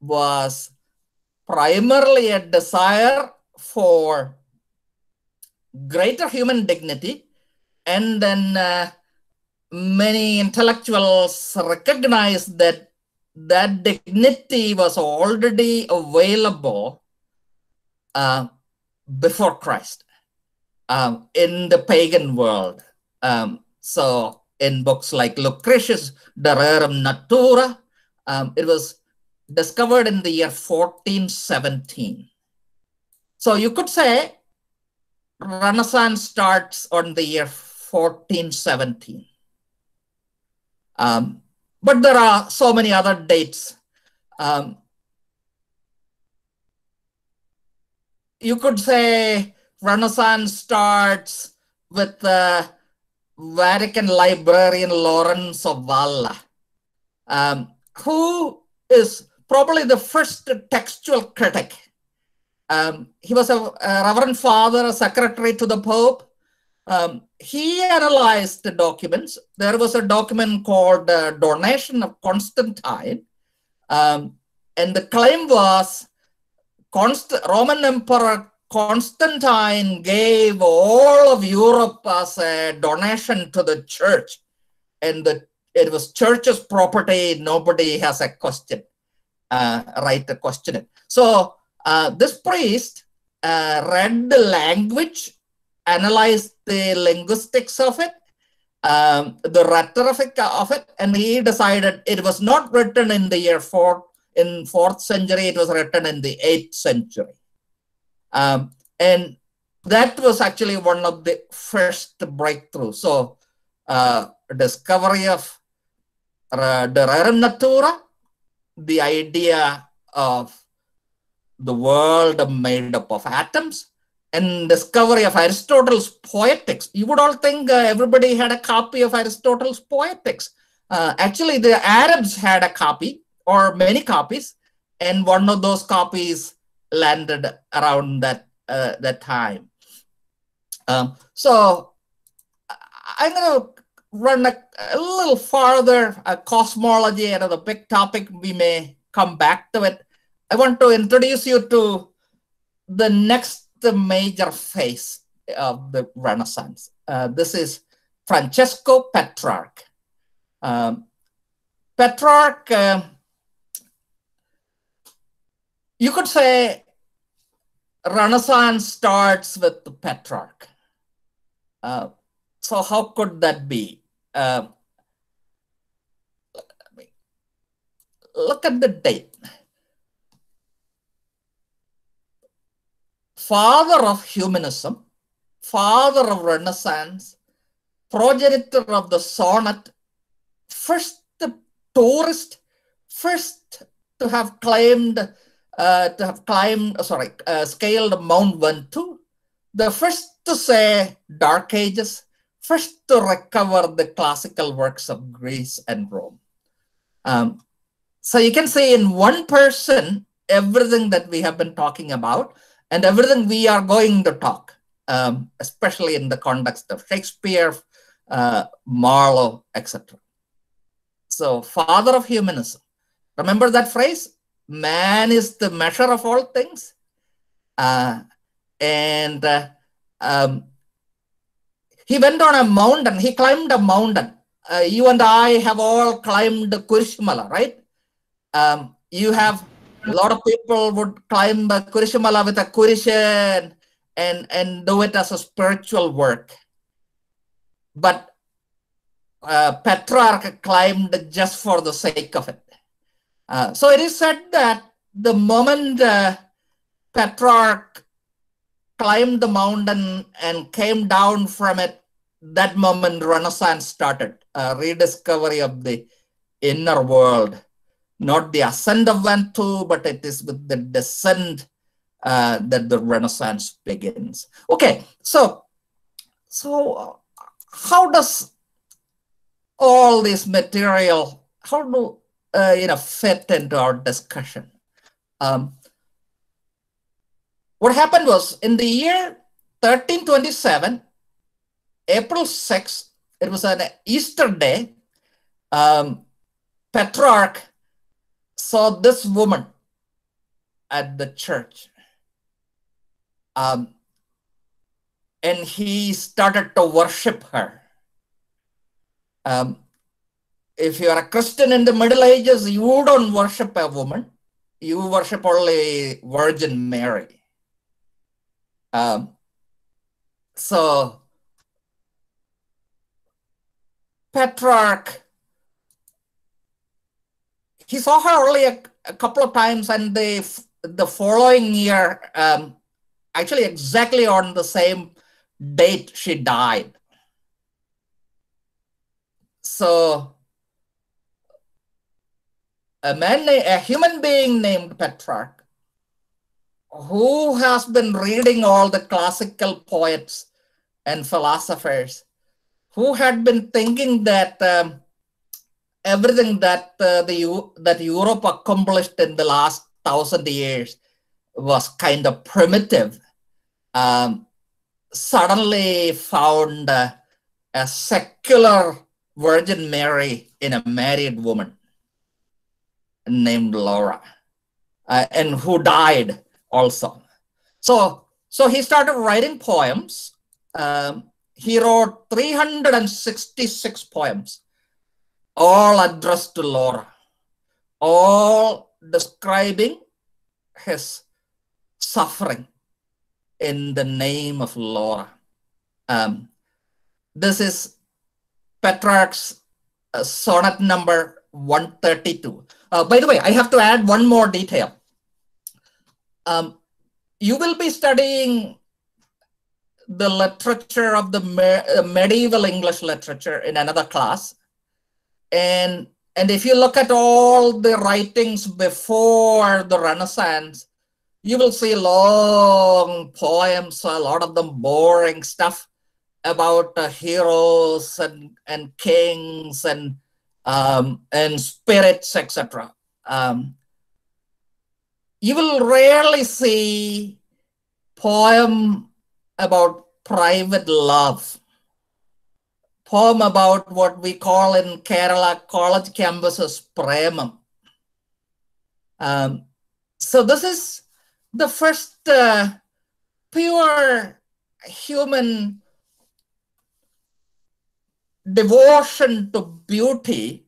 was primarily a desire for greater human dignity, and then uh, many intellectuals recognized that that dignity was already available uh, before Christ um, in the pagan world. Um, so in books like Lucretius, De Rerum Natura, um, it was discovered in the year 1417. So you could say Renaissance starts on the year 1417. Um, but there are so many other dates. Um, you could say Renaissance starts with the Vatican librarian Lorenzo Valla, um, who is probably the first textual critic. Um, he was a, a, Reverend Father, a secretary to the Pope. Um, he analyzed the documents. There was a document called uh, Donation of Constantine. Um, and the claim was Const Roman Emperor Constantine gave all of Europe as a donation to the church, and the, it was church's property. Nobody has a question, uh, right to question it. So uh, this priest uh, read the language, analyzed the linguistics of it, um, the rhetoric of it, and he decided it was not written in the year four in fourth century. It was written in the eighth century. Um, and that was actually one of the first breakthroughs. So, uh, discovery of uh, De Rerum Natura, the idea of the world made up of atoms, and discovery of Aristotle's Poetics. You would all think uh, everybody had a copy of Aristotle's Poetics. Uh, actually, the Arabs had a copy or many copies, and one of those copies landed around that uh, that time. Um, so I'm going to run a, a, little farther a cosmology and the big topic. We may come back to it. I want to introduce you to the next major phase of the Renaissance. Uh, this is Francesco Petrarch. Um, Petrarch, uh, you could say Renaissance starts with the Petrarch. Uh, so how could that be? Uh, look at the date. Father of humanism, father of Renaissance, progenitor of the sonnet, first tourist, first to have claimed, uh, to have climbed, sorry, uh, scaled Mount Ventoux, the first to say Dark Ages, first to recover the classical works of Greece and Rome. Um, so you can say in one person, everything that we have been talking about and everything we are going to talk, um, especially in the context of Shakespeare, uh, Marlowe, etc. So, father of humanism. Remember that phrase? Man is the measure of all things. Uh, and uh, um, he went on a mountain, he climbed a mountain. Uh, you and I have all climbed Kurishmala, right? Um, you have a lot of people would climb Kurishmala with a and, and do it as a spiritual work. But uh, Petrarch climbed just for the sake of it. Uh, so it is said that the moment uh, Petrarch climbed the mountain and came down from it, that moment Renaissance started, a rediscovery of the inner world. Not the ascent of Ventoux, but it is with the descent uh, that the Renaissance begins. Okay, so so how does all this material, how do uh, you know fit into our discussion? Um, what happened was in the year 1327, April 6, it was an Easter day. Um, Petrarch saw this woman at the church. Um, and he started to worship her. Um, if you are a Christian in the Middle Ages, you don't worship a woman. You worship only Virgin Mary. Um, so Petrarch, he saw her only a, a, couple of times, and the the following year, um, actually exactly on the same date, she died. So a man, a human being named Petrarch, who has been reading all the classical poets and philosophers, who had been thinking that um, everything that uh, the that Europe accomplished in the last thousand years was kind of primitive, um, suddenly found uh, a secular Virgin Mary in a married woman named Laura, uh, and who died also. So, so he started writing poems. Um, he wrote 366 poems, all addressed to Laura, all describing his suffering in the name of Laura. Um, this is Petrarch's uh, sonnet number 132. Uh, by the way, I have to add one more detail. Um, you will be studying the literature of the me uh, medieval English literature in another class. And, and if you look at all the writings before the Renaissance, you will see long poems, a lot of them boring stuff about uh, heroes and, and kings and, um, and spirits, etc. Um, you will rarely see poem about private love, poem about what we call in Kerala college campuses premam. Um, so this is the first uh, pure human devotion to beauty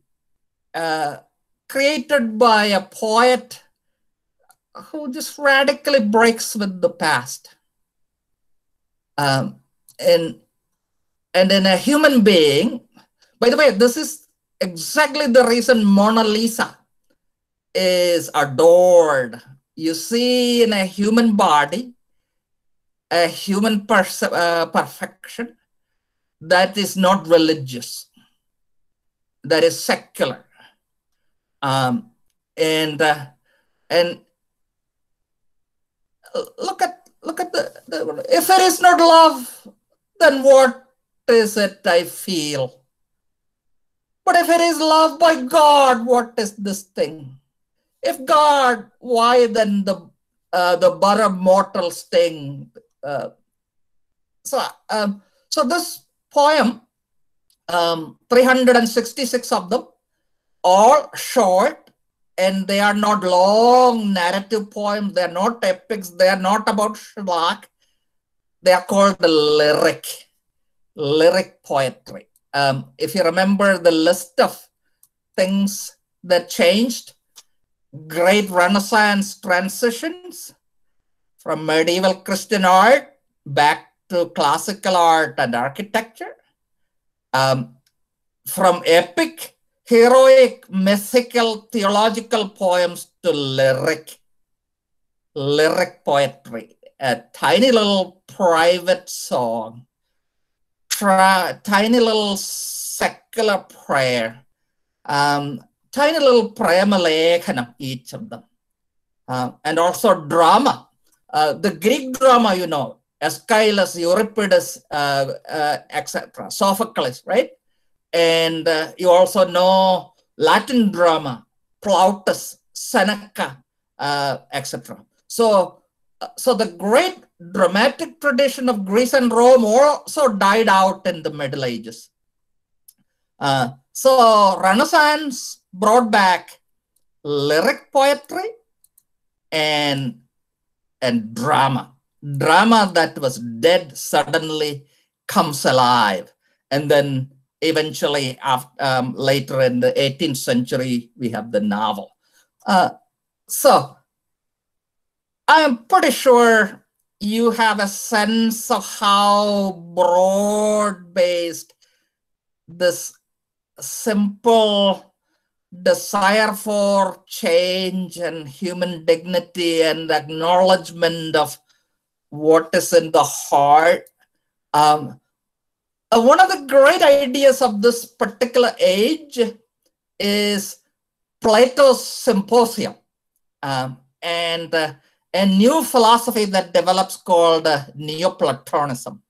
uh, created by a poet who just radically breaks with the past. Um, and, and in a human being, by the way, this is exactly the reason Mona Lisa is adored. You see in a human body, a human uh, perfection that is not religious, that is secular. Um, and uh, and look at look at the, the if it is not love, then what is it I feel? But if it is love by God, what is this thing? If God, why then the uh, the butter mortal sting? Uh, so um, so this poem, um, 366 of them, all short, and they are not long narrative poems. They are not epics. They are not about schlock. They are called the lyric, lyric poetry. Um, if you remember the list of things that changed, great Renaissance transitions from medieval Christian art back to classical art and architecture, um, from epic, heroic, mythical, theological poems to lyric, lyric poetry, a tiny little private song, try, tiny little secular prayer, um, tiny little prayer Malay kind of each of them. Uh, and also drama. Uh, the Greek drama, you know, Aeschylus, Euripides, uh, uh, etc., Sophocles, right? And uh, you also know Latin drama, Plautus, Seneca, uh, etc. So, so the great dramatic tradition of Greece and Rome also died out in the Middle Ages. Uh, so Renaissance brought back lyric poetry and and drama. Drama that was dead suddenly comes alive. And then eventually after, um, later in the 18th century we have the novel. Uh, so i am pretty sure you have a sense of how broad based this simple desire for change and human dignity and acknowledgement of what is in the heart. Um, uh, one of the great ideas of this particular age is Plato's Symposium um, and uh, a new philosophy that develops called uh, Neoplatonism.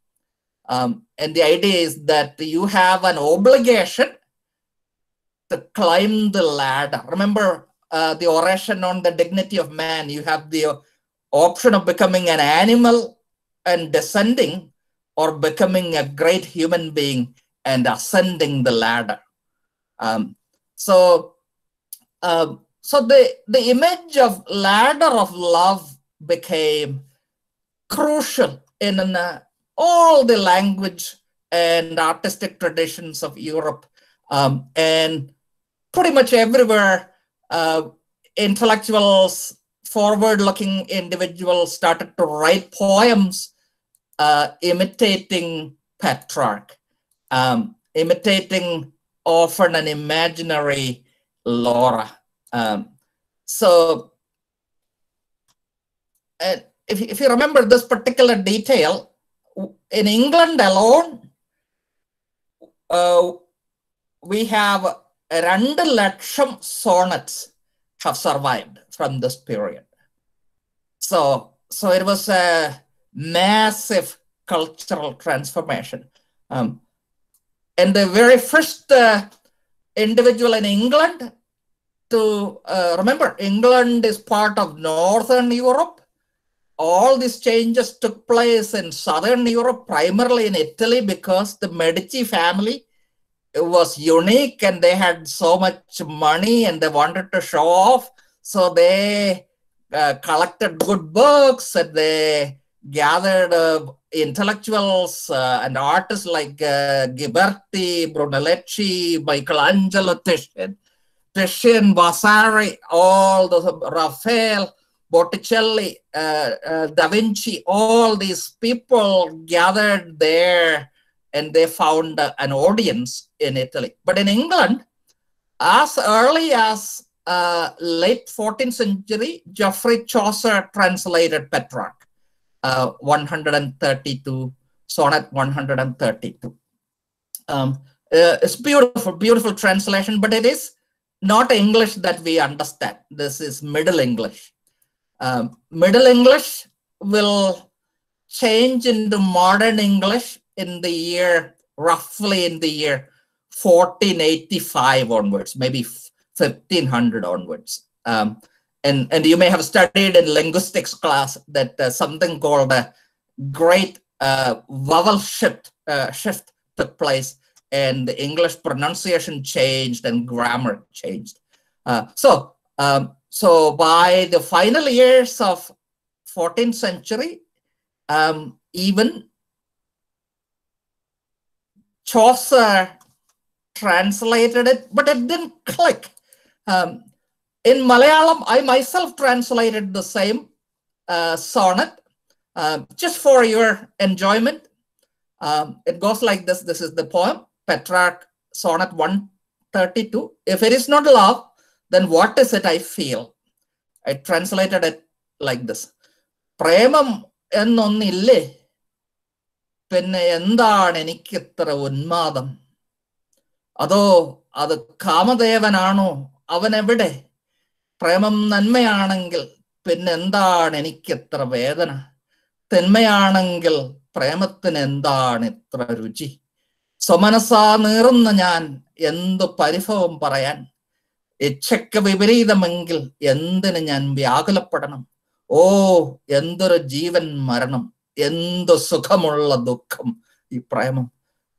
Um, and the idea is that you have an obligation to climb the ladder. Remember uh, the oration on the dignity of man. You have the option of becoming an animal and descending or becoming a great human being and ascending the ladder. Um, so, uh, so the, the image of ladder of love became crucial in uh, all the language and artistic traditions of Europe. Um, and pretty much everywhere, uh, intellectuals forward looking individuals started to write poems uh, imitating Petrarch, um, imitating often an imaginary Laura. Um, so, uh, if, if you remember this particular detail, in England alone, uh, we have രണ്ട് ലക്ഷം sonnets have survived from this period. So, so it was a massive cultural transformation. Um, and the very first uh, individual in England to uh, remember, England is part of Northern Europe. All these changes took place in Southern Europe, primarily in Italy, because the Medici family was unique and they had so much money and they wanted to show off. So they uh, collected good books and they gathered uh, intellectuals uh, and artists like uh, Ghiberti, Brunelleschi, Michelangelo, Titian, Titian, Vasari, all the Raphael, Botticelli, uh, uh, Da Vinci, all these people gathered there and they found uh, an audience in Italy. But in England, as early as uh, late 14th century, Geoffrey Chaucer translated Petrarch. uh, 132, sonnet 132. Um, uh, it's beautiful, beautiful translation, but it is not English that we understand. This is Middle English. Um, Middle English will change into modern English in the year, roughly in the year 1485 onwards, maybe 1500 onwards. Um, and, and you may have studied in linguistics class that uh, something called a great uh, vowel shift, uh, shift took place and the English pronunciation changed and grammar changed. Uh, so, um, so by the final years of 14th century, um, even Chaucer translated it, but it didn't click. Um, in Malayalam, I myself translated the same uh, sonnet uh, just for your enjoyment. Um, it goes like this. This is the poem, Petrarch Sonnet 132. If it is not love, then what is it I feel? I translated it like this. പ്രേമം എന്നൊന്നില്ലേ? പിന്നെ എന്താണ് എനിക്ക് ഇത്ര ഉന്മാദം? അതോ അത് കാമദേവനാണോ? അവൻ എവിടെ പ്രേമം നന്മയാണെങ്കിൽ പിന്നെ എന്താണ് എനിക്ക് ഇത്ര വേദന? തിന്മയാണെങ്കിൽ പ്രേമത്തിന് എന്താണ് ഇത്ര രുചി? സ്വമനസാ നീറുന്ന ഞാൻ എന്തു പരിഭവം പറയാൻ ഇച്ഛയ്ക്ക് വിപരീതമെങ്കിൽ എന്തിന് ഞാൻ വ്യാകുലപ്പെടണം? ഓ എന്തൊരു ജീവൻ മരണം എന്തു സുഖമുള്ള ദുഃഖം ഈ പ്രേമം.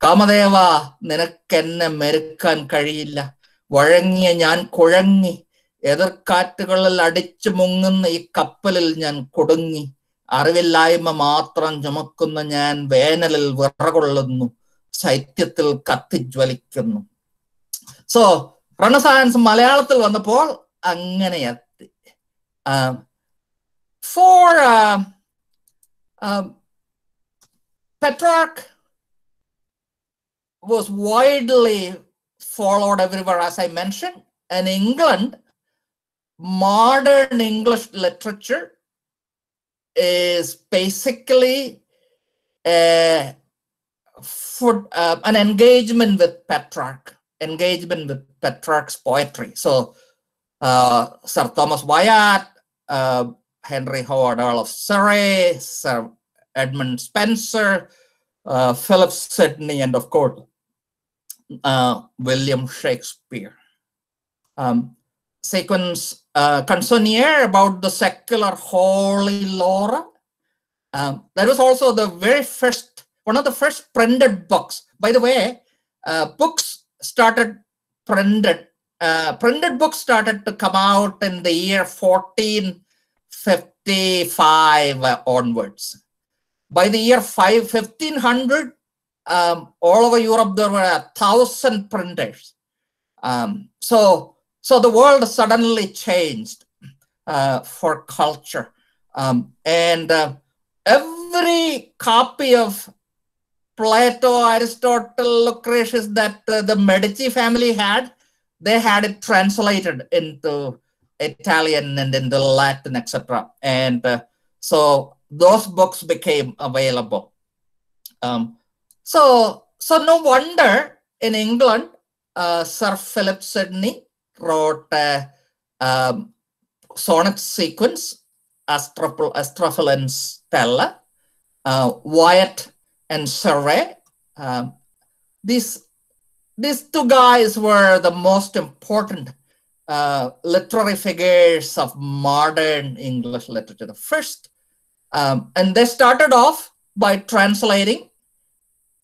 കാമദേവ നിനക്കെന്നെ മെരുക്കാൻ കഴിയില്ല. വഴങ്ങിയ ഞാൻ കുഴങ്ങി എതിർക്കാറ്റുകളിൽ അടിച്ചു മുങ്ങുന്ന ഈ കപ്പലിൽ ഞാൻ കൊടുങ്ങി. അറിവില്ലായ്മ മാത്രം ചുമക്കുന്ന ഞാൻ വേനലിൽ വിറകൊള്ളുന്നു ശൈത്യത്തിൽ കത്തിജ്വലിക്കുന്നു. സോ റണസയൻസ് മലയാളത്തിൽ വന്നപ്പോൾ അങ്ങനെ എത്തി four Petrarch was widely followed everywhere, as I mentioned. In England, modern English literature is basically a food, uh, an engagement with Petrarch, engagement with Petrarch's poetry. So, uh, Sir Thomas Wyatt, uh, Henry Howard, Earl of Surrey, Sir Edmund Spenser, uh, Philip Sidney, and of course, uh, William Shakespeare. Um, sequence uh, about the secular holy Laura. Um, that was also the very first, one of the first printed books. By the way, uh, books started printed, uh, printed books started to come out in the year 1455 onwards. By the year 5, 1500, um, all over Europe, there were a thousand printers. Um, so, so the world suddenly changed uh, for culture. Um, and uh, every copy of Plato, Aristotle, Lucretius that uh, the Medici family had, they had it translated into Italian and into Latin, etc. And uh, so those books became available. Um, so, so no wonder in England, uh, Sir Philip Sidney wrote a um, sonnet sequence, Astrophil and Stella, uh, Wyatt and Surrey. Um, these, these two guys were the most important uh, literary figures of modern English literature. The first, um, and they started off by translating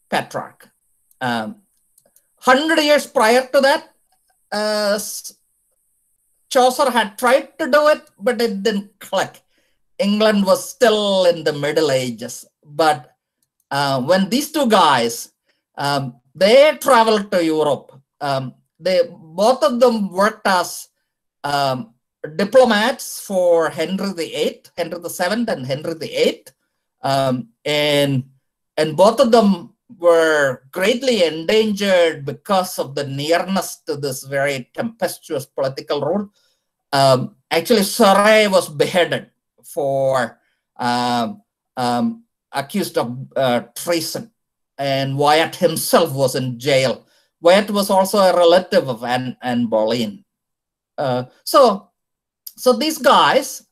Petrarch. Um, Hundred years prior to that, uh, Chaucer had tried to do it, but it didn't click. England was still in the Middle Ages. But uh, when these two guys, um, they traveled to Europe, um, they both of them worked as um, diplomats for Henry VIII, Henry VII, and Henry VIII, um, and and both of them were greatly endangered because of the nearness to this very tempestuous political rule. Um, actually, Surrey was beheaded for um, um, accused of uh, treason, and Wyatt himself was in jail. Wyatt was also a relative of Anne, Anne Boleyn. Uh, so, so these guys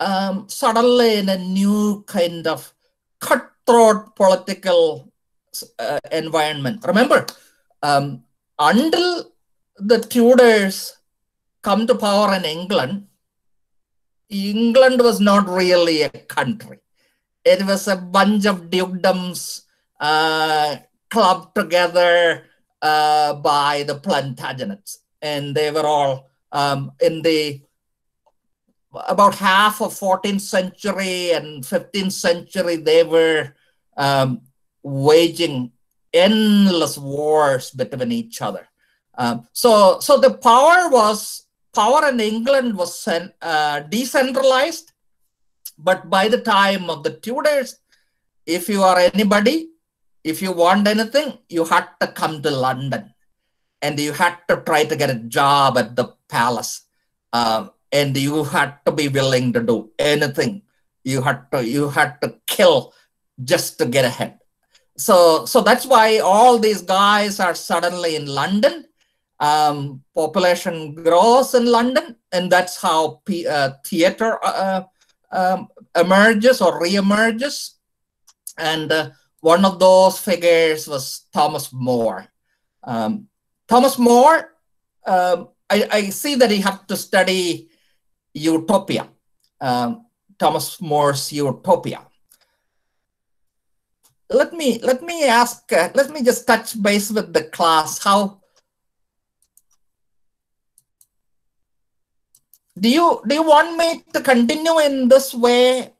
um, suddenly in a new kind of cutthroat political uh, environment. Remember, um, until the Tudors come to power in England, England was not really a country. It was a bunch of dukedoms uh, clubbed together uh, by the Plantagenets, and they were all um, in the about half of 14th century and 15th century. They were um, waging endless wars between each other. Um, so, so the power was power in England was uh, decentralized, but by the time of the Tudors, if you are anybody, if you want anything, you had to come to London, and you had to try to get a job at the palace, um, and you had to be willing to do anything. You had to you had to kill just to get ahead. So, so that's why all these guys are suddenly in London. Um, population grows in London, and that's how uh, theater uh, um, emerges or reemerges. And uh, one of those figures was Thomas More. Um, Thomas More, um, I, I, see that he had to study Utopia, um, Thomas More's Utopia let me let me ask uh, let me just touch base with the class how do you do you want me to continue in this way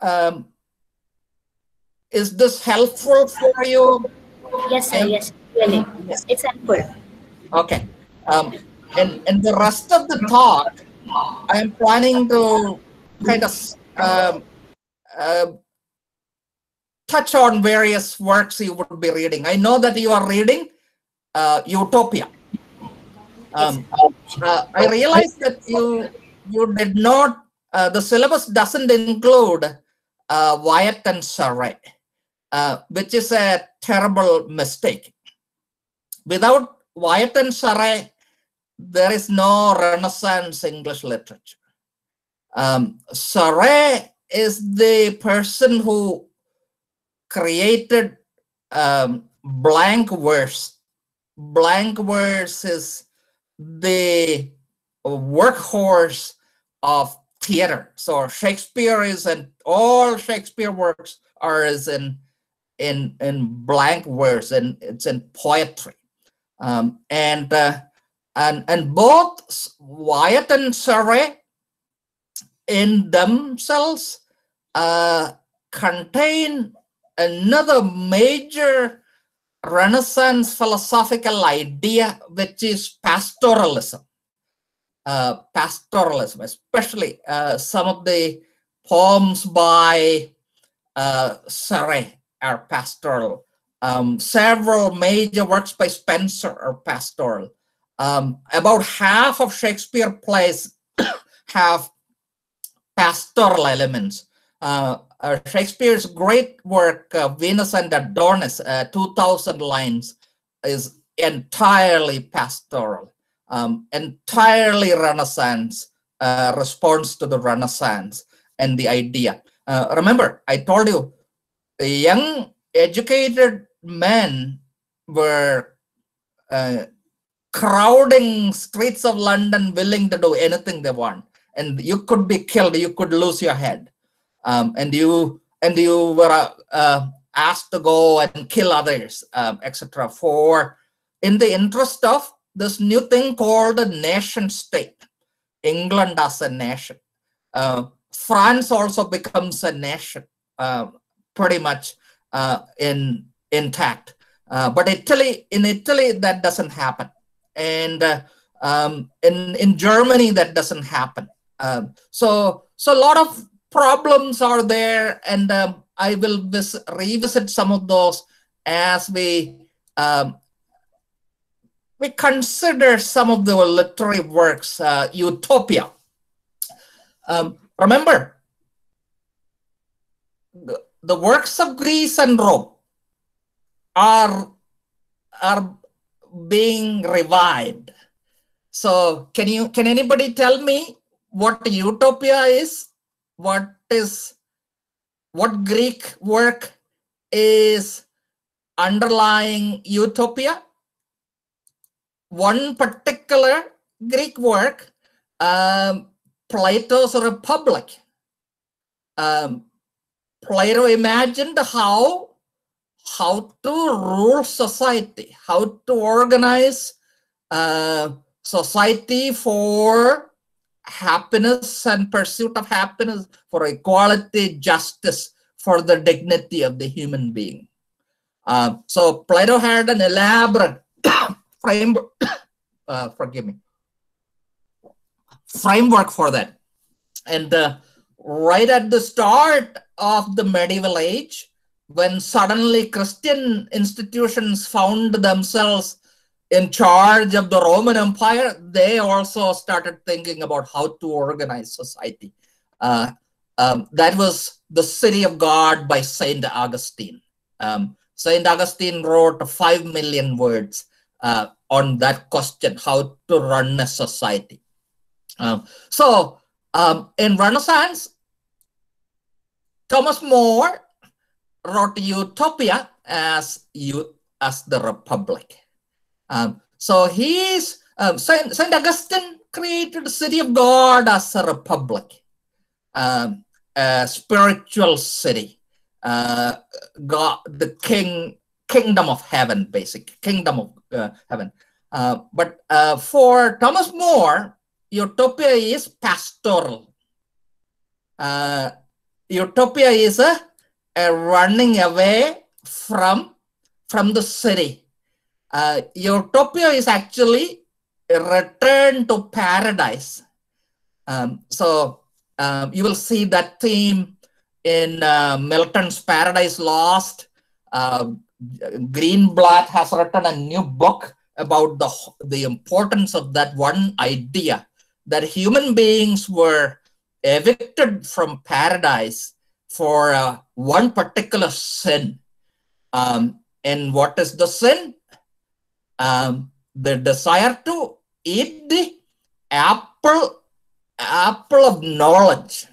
um, is this helpful for you yes sir yes really yes. it's helpful okay um, and and the rest of the talk i am planning to kind of um, uh, touch on various works you would be reading. I know that you are reading uh, Utopia. Um, uh, I realize that you you did not. Uh, the syllabus doesn't include uh, Wyatt and Surrey, uh, which is a terrible mistake. Without Wyatt and Surrey, there is no Renaissance English literature. Um, Surrey is the person who created um, blank verse. Blank verse is the workhorse of theater. So Shakespeare is and all Shakespeare works are is in in in blank verse and it's in poetry. Um, and uh, and and both Wyatt and Surrey in themselves uh, contain another major Renaissance philosophical idea, which is pastoralism. Uh, pastoralism, especially uh, some of the poems by uh, Surrey are pastoral. Um, several major works by Spenser are pastoral. Um, about half of Shakespeare plays have pastoral elements. Uh, uh, Shakespeare's great work, uh, Venus and Adonis, uh, 2000 lines, is entirely pastoral, um, entirely Renaissance, uh, response to the Renaissance and the idea. Uh, remember, I told you, young educated men were uh, crowding streets of London, willing to do anything they want. And you could be killed, you could lose your head um, and you and you were uh, asked to go and kill others, um, etc. For in the interest of this new thing called a nation state, England as a nation. Uh, France also becomes a nation, uh, pretty much uh, in intact. Uh, but Italy, in Italy, that doesn't happen, and uh, um, in in Germany, that doesn't happen. Um, so so a lot of problems are there, and um, I will revisit some of those as we um, we consider some of the literary works, uh, Utopia. Um, remember, the works of Greece and Rome are are being revived. So can you can anybody tell me what utopia is? What is what Greek work is underlying utopia? One particular Greek work, um, Plato's Republic. Um, Plato imagined how how to rule society, how to organize uh, society for happiness and pursuit of happiness, for equality, justice, for the dignity of the human being. Uh, so Plato had an elaborate framework, uh, forgive me, framework for that. And uh, right at the start of the medieval age, when suddenly Christian institutions found themselves in charge of the Roman Empire, they also started thinking about how to organize society. Uh, um, that was The City of God by Saint Augustine. Um, Saint Augustine wrote five million words uh, on that question, how to run a society. Um, so um, in Renaissance, Thomas More wrote Utopia as you as the Republic. Um, so he's um, Saint, Saint Augustine created the city of God as a republic, um, a spiritual city, uh, God, the king, kingdom of heaven, basic kingdom of heaven. Uh, but uh, for Thomas More, utopia is pastoral. Uh, utopia is a, a running away from from the city. Uh, utopia is actually a return to paradise. Um, so um, you will see that theme in uh, Milton's Paradise Lost. Greenblatt has written a new book about the, the importance of that one idea that human beings were evicted from paradise for uh, one particular sin. Um, and what is the sin? Um, the desire to eat the apple, apple of knowledge.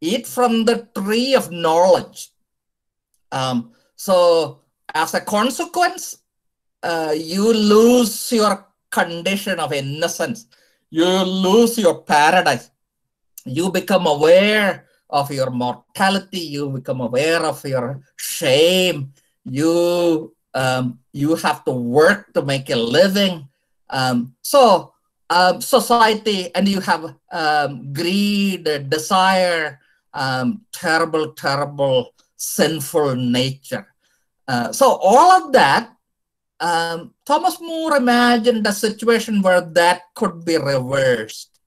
Eat from the tree of knowledge. Um, so as a consequence, uh, you lose your condition of innocence. You lose your paradise. You become aware of your mortality. You become aware of your shame. You um, you have to work to make a living. Um, so um, society, and you have um, greed, desire, um, terrible, terrible, sinful nature. Uh, so all of that, um, Thomas More imagined a situation where that could be reversed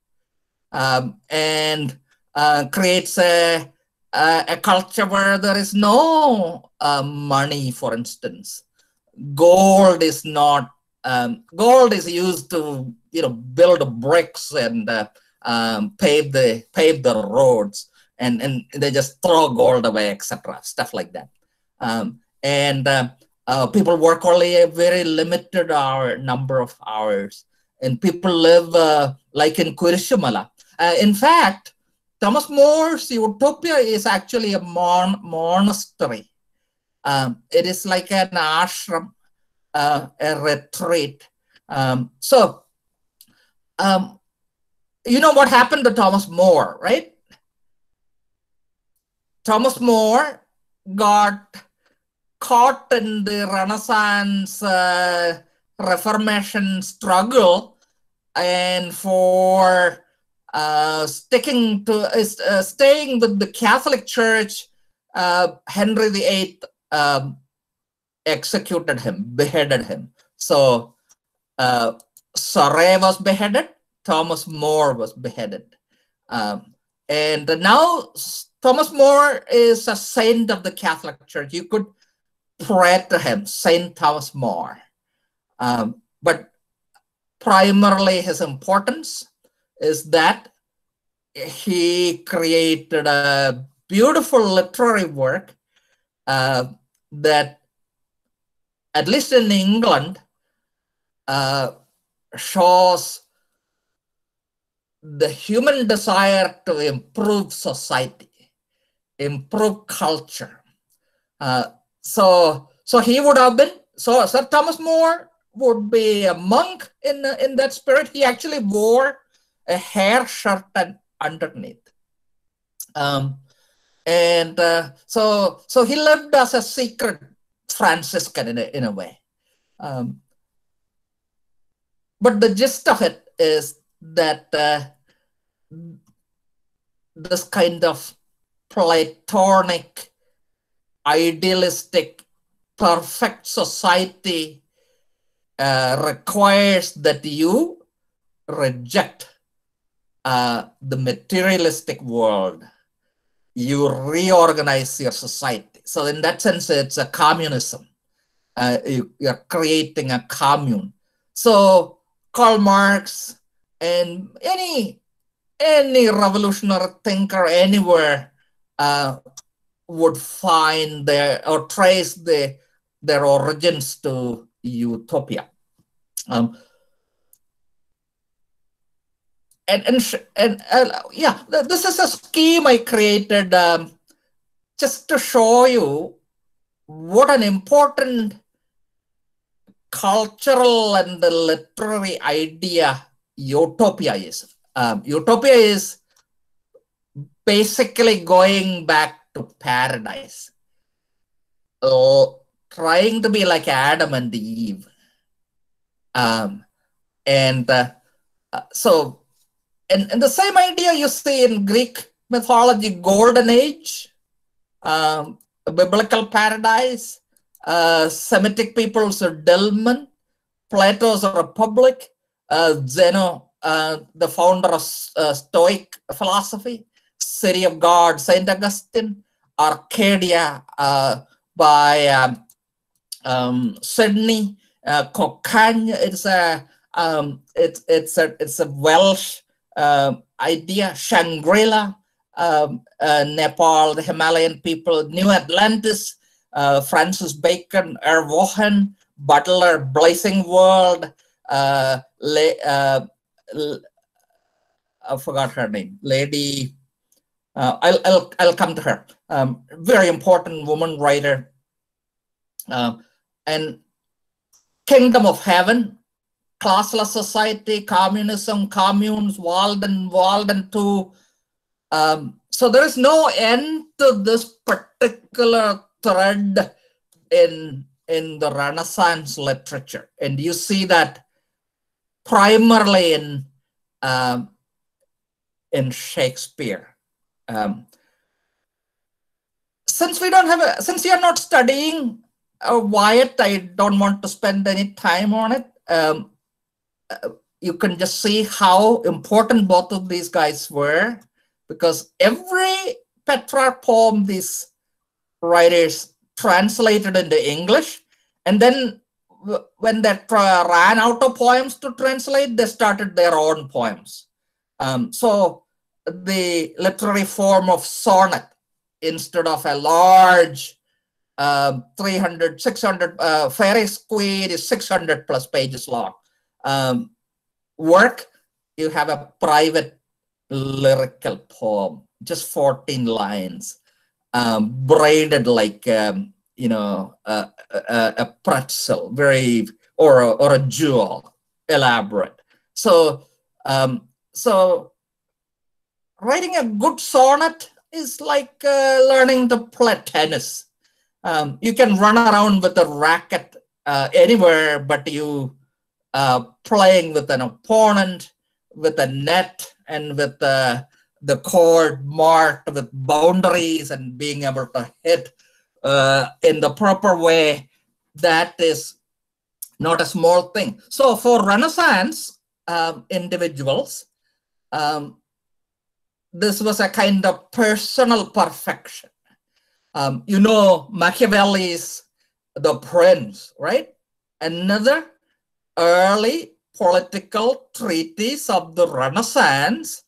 um, and uh, creates a, a, a, culture where there is no uh, money, for instance. Gold is not, um, gold is used to, you know, build bricks and uh, um, pave the pave the roads and, and they just throw gold away, etc. Stuff like that. Um, and uh, uh, people work only a very limited hour number of hours, and people live uh, like in Kurishamala. Uh, in fact, Thomas More's utopia is actually a mon monastery. Um, it is like an ashram, uh, a retreat. Um, so, um, you know what happened to Thomas More, right? Thomas More got caught in the Renaissance uh, Reformation struggle and for uh, sticking to uh, staying with the Catholic Church, uh, Henry VIII um, executed him, beheaded him. So uh, was beheaded, Thomas More was beheaded. Um, and now Thomas More is a saint of the Catholic Church. You could him, Saint Thomas More. Um, but primarily his importance is that he created a beautiful literary work uh, that, at least in England, uh, shows the human desire to improve society, improve culture. Uh, so, so he would have been. So, Sir Thomas More would be a monk in in that spirit. He actually wore a hair shirt and underneath. Um, and uh, so, so he lived as a secret Franciscan in a, in a way. Um, but the gist of it is that uh, this kind of Platonic, idealistic, perfect society uh, requires that you reject uh, the materialistic world. You reorganize your society. So, in that sense, it's a communism. Uh, you, you're creating a commune. So, Karl Marx and any any revolutionary thinker anywhere uh, would find their or trace the, their origins to utopia. Um, and and and uh, yeah, this is a scheme I created um, just to show you what an important cultural and the literary idea utopia is. Um, utopia is basically going back to paradise, uh, trying to be like Adam and Eve. Um, and uh, uh, so, and, and the same idea you see in Greek mythology, golden age, um, biblical paradise, uh, Semitic peoples are Delman, Plato's republic, uh, Zeno, uh, the founder of uh, Stoic philosophy, City of God, Saint Augustine, Arcadia uh, by um, um, Sidney, uh. It's a um, it's it's a it's a Welsh uh, idea. Shangri-La, um, uh, Nepal, the Himalayan people, New Atlantis, uh, Francis Bacon, Erewhon, Butler, Blazing World, uh, Le, uh, I forgot her name, Lady. Uh, I'll, I'll, I'll come to her. Um, very important woman writer. Um, and Kingdom of Heaven, classless society, communism, communes, Walden, Walden 2. Um, so there is no end to this particular thread in, in the Renaissance literature. And you see that primarily in, um, in Shakespeare. Um, since we don't have a, since you're not studying uh, Wyatt, I don't want to spend any time on it. Um, uh, you can just see how important both of these guys were because every Petrarch poem these writers translated into English and then when they ran out of poems to translate, they started their own poems. Um, so the literary form of sonnet instead of a large uh, 300, 600, uh, Faerie Queene is 600 plus pages long. Um, work, you have a private lyrical poem, just 14 lines, um, braided like, um, you know, a, a, a, pretzel, very, or a, or a jewel, elaborate. So, um, so writing a good sonnet is like uh, learning to play tennis. Um, you can run around with a racket uh, anywhere, but you uh, playing with an opponent, with a net, and with the the court marked with boundaries and being able to hit uh, in the proper way, that is not a small thing. So for Renaissance um, individuals, um, this was a kind of personal perfection. Um, you know, Machiavelli's The Prince, right? Another early political treatise of the Renaissance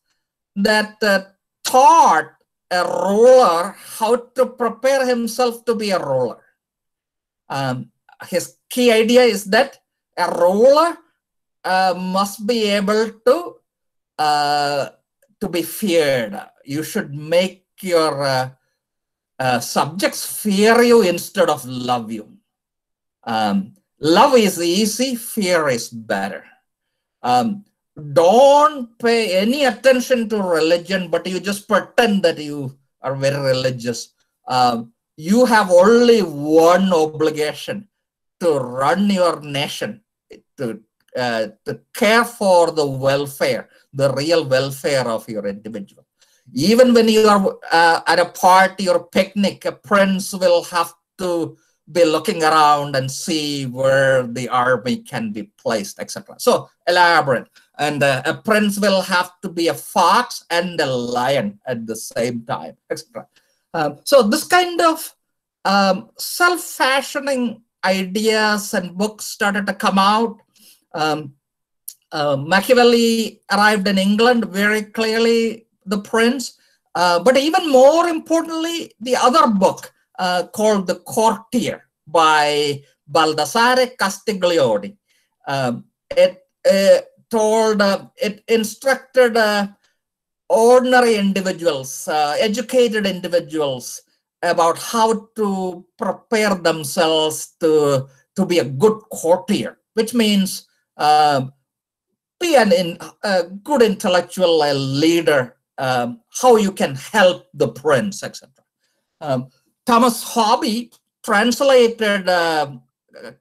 that uh, taught a ruler how to prepare himself to be a ruler. Um, his key idea is that a ruler uh, must be able to uh, to be feared. You should make your uh, uh, subjects fear you instead of love you. Um, love is easy, fear is better. Um, don't pay any attention to religion, but you just pretend that you are very religious. Um, you have only one obligation to run your nation, to, uh, to care for the welfare, the real welfare of your individual. Even when you are uh, at a party or picnic, a prince will have to be looking around and see where the army can be placed, etc. So elaborate. And uh, a prince will have to be a fox and a lion at the same time, etc. Um, so this kind of um, self-fashioning ideas and books started to come out. Um, uh, Machiavelli arrived in England very clearly, the prince. Uh, but even more importantly, the other book uh, called The Courtier by Baldassare Castiglione. Um, it uh, told, uh, it instructed uh, ordinary individuals, educated individuals about how to prepare themselves to, to be a good courtier, which means um, be an in, a good intellectual leader, um, how you can help the prince, etc. Um, Thomas Hoby translated uh,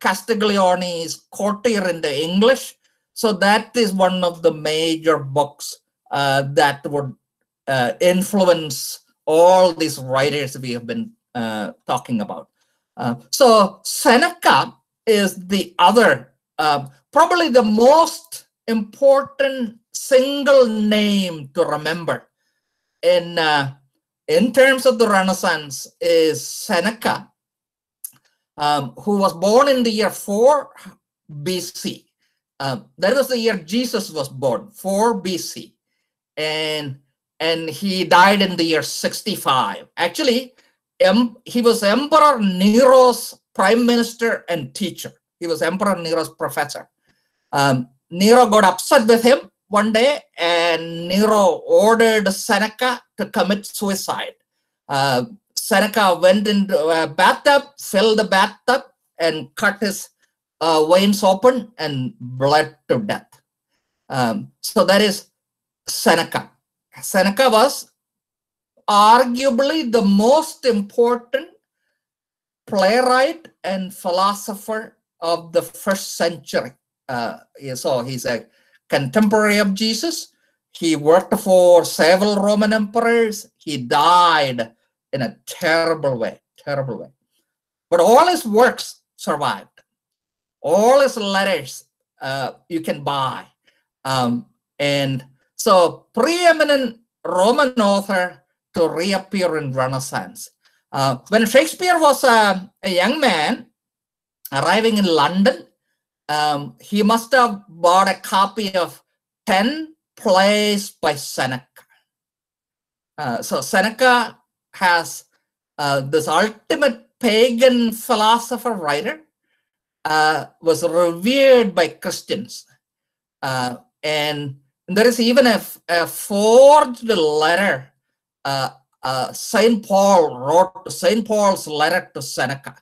Castiglione's Courtier into English. So that is one of the major books uh, that would uh, influence all these writers we have been uh, talking about. Uh, so Seneca is the other, uh, probably the most important single name to remember in uh, in terms of the Renaissance is Seneca, um, who was born in the year 4 BC. Um, that was the year Jesus was born, 4 BC. And, and he died in the year 65. Actually, he was Emperor Nero's prime minister and teacher. He was Emperor Nero's professor. Um, Nero got upset with him one day and Nero ordered Seneca to commit suicide. Uh, Seneca went into a bathtub, filled the bathtub, and cut his uh, veins open and bled to death. Um, so that is Seneca. Seneca was arguably the most important playwright and philosopher of the first century. Uh, so he's a contemporary of Jesus. He worked for several Roman emperors. He died in a terrible way, terrible way. But all his works survived. All his letters uh, you can buy. Um, and so preeminent Roman author to reappear in Renaissance. Uh, when Shakespeare was a, a young man arriving in London, um, he must have bought a copy of 10 plays by Seneca. Uh, so Seneca has uh, this ultimate pagan philosopher writer, uh, was revered by Christians. Uh, and there is even a, a forged letter uh, uh, St. Paul wrote, St. Paul's letter to Seneca.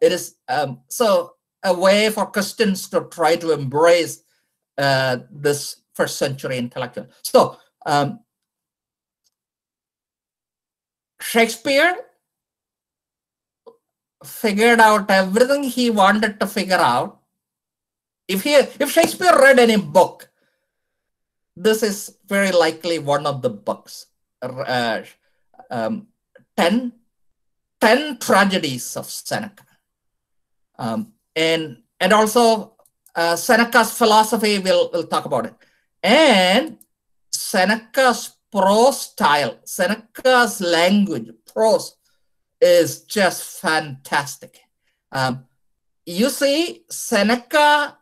it is um, so a way for Christians to try to embrace uh, this first century intellectual. So um, Shakespeare figured out everything he wanted to figure out. If he, if Shakespeare read any book, this is very likely one of the books. Uh, um, 10, 10 tragedies of Seneca. Um, and and also uh, Seneca's philosophy. We'll we'll talk about it, and Seneca's prose style, Seneca's language, prose is just fantastic. Um, you see Seneca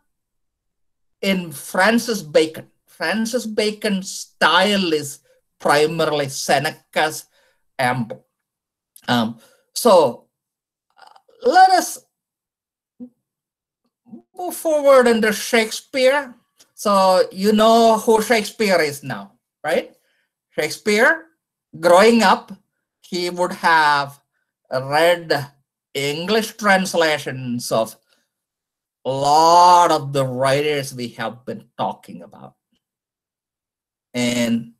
in Francis Bacon. Francis Bacon's style is primarily Seneca's ample. Um, so let us move forward into Shakespeare. So you know who Shakespeare is now, right? Shakespeare, growing up, he would have read English translations of a lot of the writers we have been talking about. And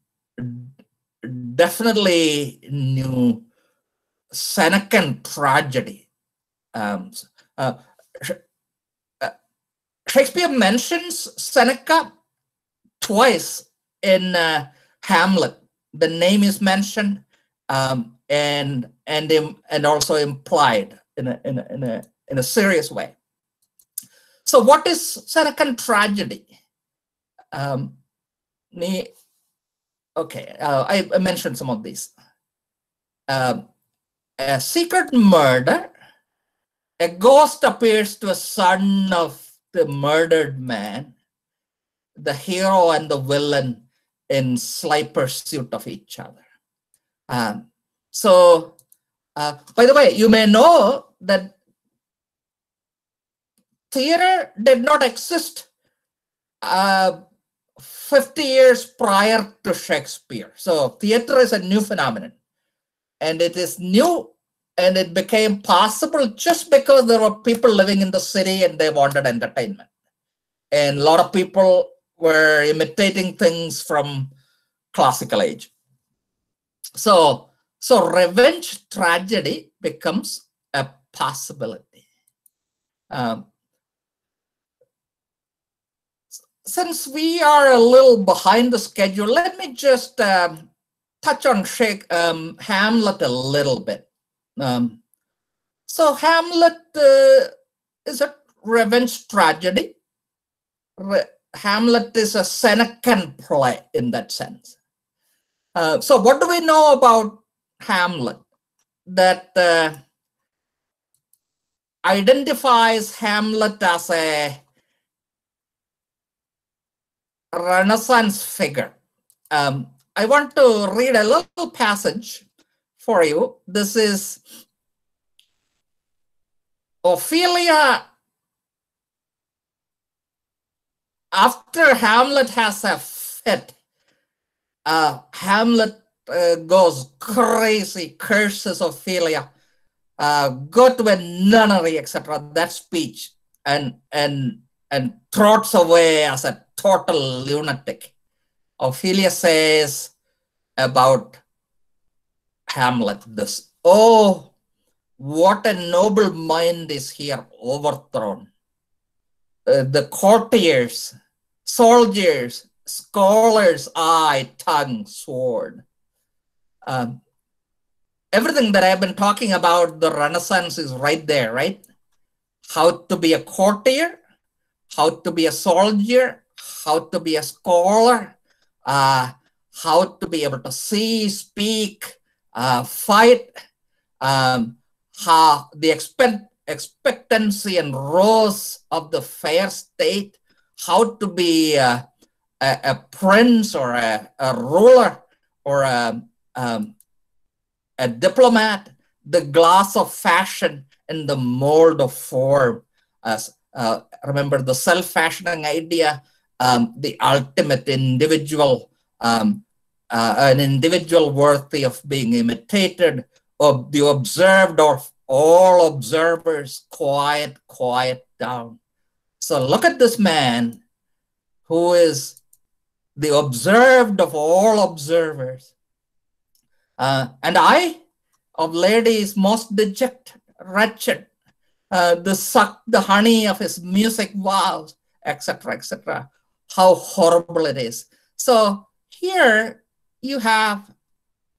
definitely knew Senecan tragedy. Um, uh, Shakespeare mentions Seneca twice in uh, Hamlet. The name is mentioned um, and and and also implied in a, in a, in a in a serious way. So, what is Senecan tragedy? Um, me, okay, uh, I, I, mentioned some of these. Uh, a secret murder. A ghost appears to a son of the murdered man. The hero and the villain in sly pursuit of each other. Um, so, uh, by the way, you may know that theater did not exist uh, 50 years prior to Shakespeare. So, theater is a new phenomenon. And it is new and it became possible just because there were people living in the city and they wanted entertainment. And a lot of people were imitating things from classical age. So, so revenge tragedy becomes a possibility. Um, since we are a little behind the schedule, let me just um, touch on Shake, um, Hamlet a little bit. Um, so Hamlet uh, is a revenge tragedy. Re Hamlet is a Senecan play in that sense. Uh, so what do we know about Hamlet that uh, identifies Hamlet as a Renaissance figure? Um, I want to read a little passage for you. This is Ophelia after Hamlet has a fit, uh, Hamlet uh, goes crazy, curses Ophelia, uh, go to a nunnery, etc. That speech, and and and trots away as a total lunatic. Ophelia says about Hamlet this, oh, what a noble mind is here overthrown. Uh, the courtiers, soldiers, scholars, eye, tongue, sword. Um, everything that I've been talking about the Renaissance is right there, right? How to be a courtier, how to be a soldier, how to be a scholar, uh, how to be able to see, speak, uh, fight, um, how the expect, expectancy and rose of the fair state, how to be a, a, a prince or a, a, ruler or a, um, a diplomat, the glass of fashion and the mold of form. As uh, remember the self-fashioning idea, um, the ultimate individual, um, uh, an individual worthy of being imitated, of the observed of all observers, quiet, quiet down. So look at this man who is the observed of all observers. Uh, and I, of ladies, most dejected, wretched, uh, the suck the honey of his music vows, etc., etc. How horrible it is. So here you have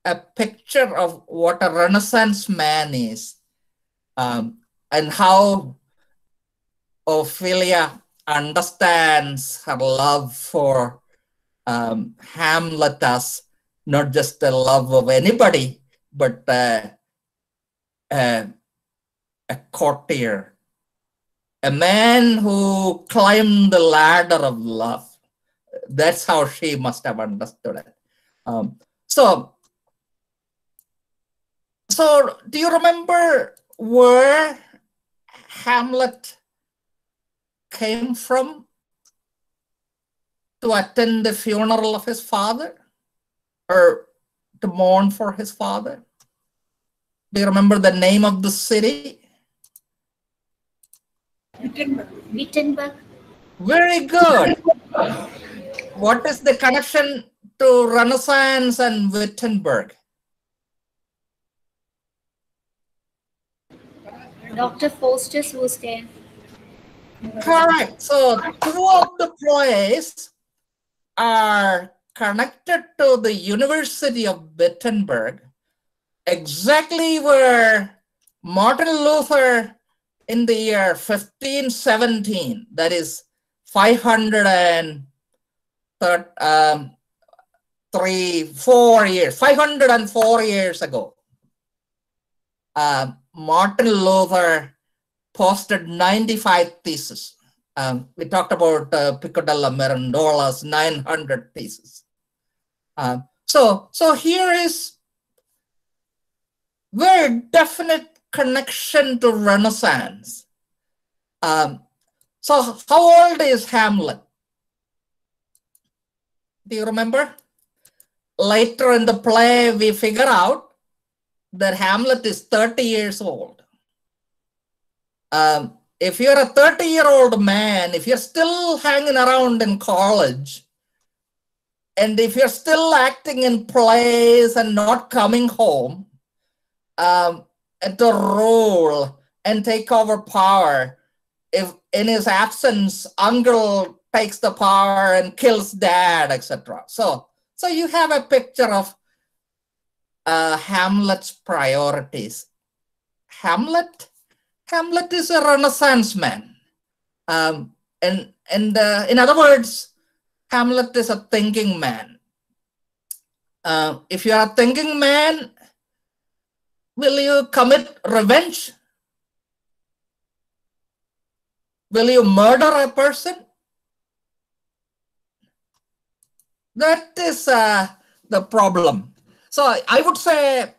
a picture of what a Renaissance man is um, and how Ophelia understands her love for um, Hamlet as not just the love of anybody, but uh, uh, a courtier, a man who climbed the ladder of love. That's how she must have understood it. Um, so so do you remember where Hamlet came from to attend the funeral of his father or to mourn for his father? Do you remember the name of the city? Wittenberg. Wittenberg. Very good. What is the connection to Renaissance and Wittenberg? Dr. Faustus was there. Correct. So two of the plays are connected to the University of Wittenberg, exactly where Martin Luther in the year 1517, that is 500 and um, three, four years, 504 years ago, uh, Martin Luther posted 95 theses. Um, we talked about uh, della Mirandola's 900 theses. Um, so, so here is very definite connection to Renaissance. Um, so, how old is Hamlet? Do you remember? Later in the play, we figure out that Hamlet is 30 years old. Um, if you're a 30 year old man, if you're still hanging around in college, and if you're still acting in plays and not coming home um, to rule and take over power, if in his absence, uncle takes the power and kills dad, etc. So, so you have a picture of uh, Hamlet's priorities. Hamlet, Hamlet is a Renaissance man, um, and and uh, in other words, Hamlet is a thinking man. Uh, if you are a thinking man, will you commit revenge? Will you murder a person? That is uh, the problem. So I- would say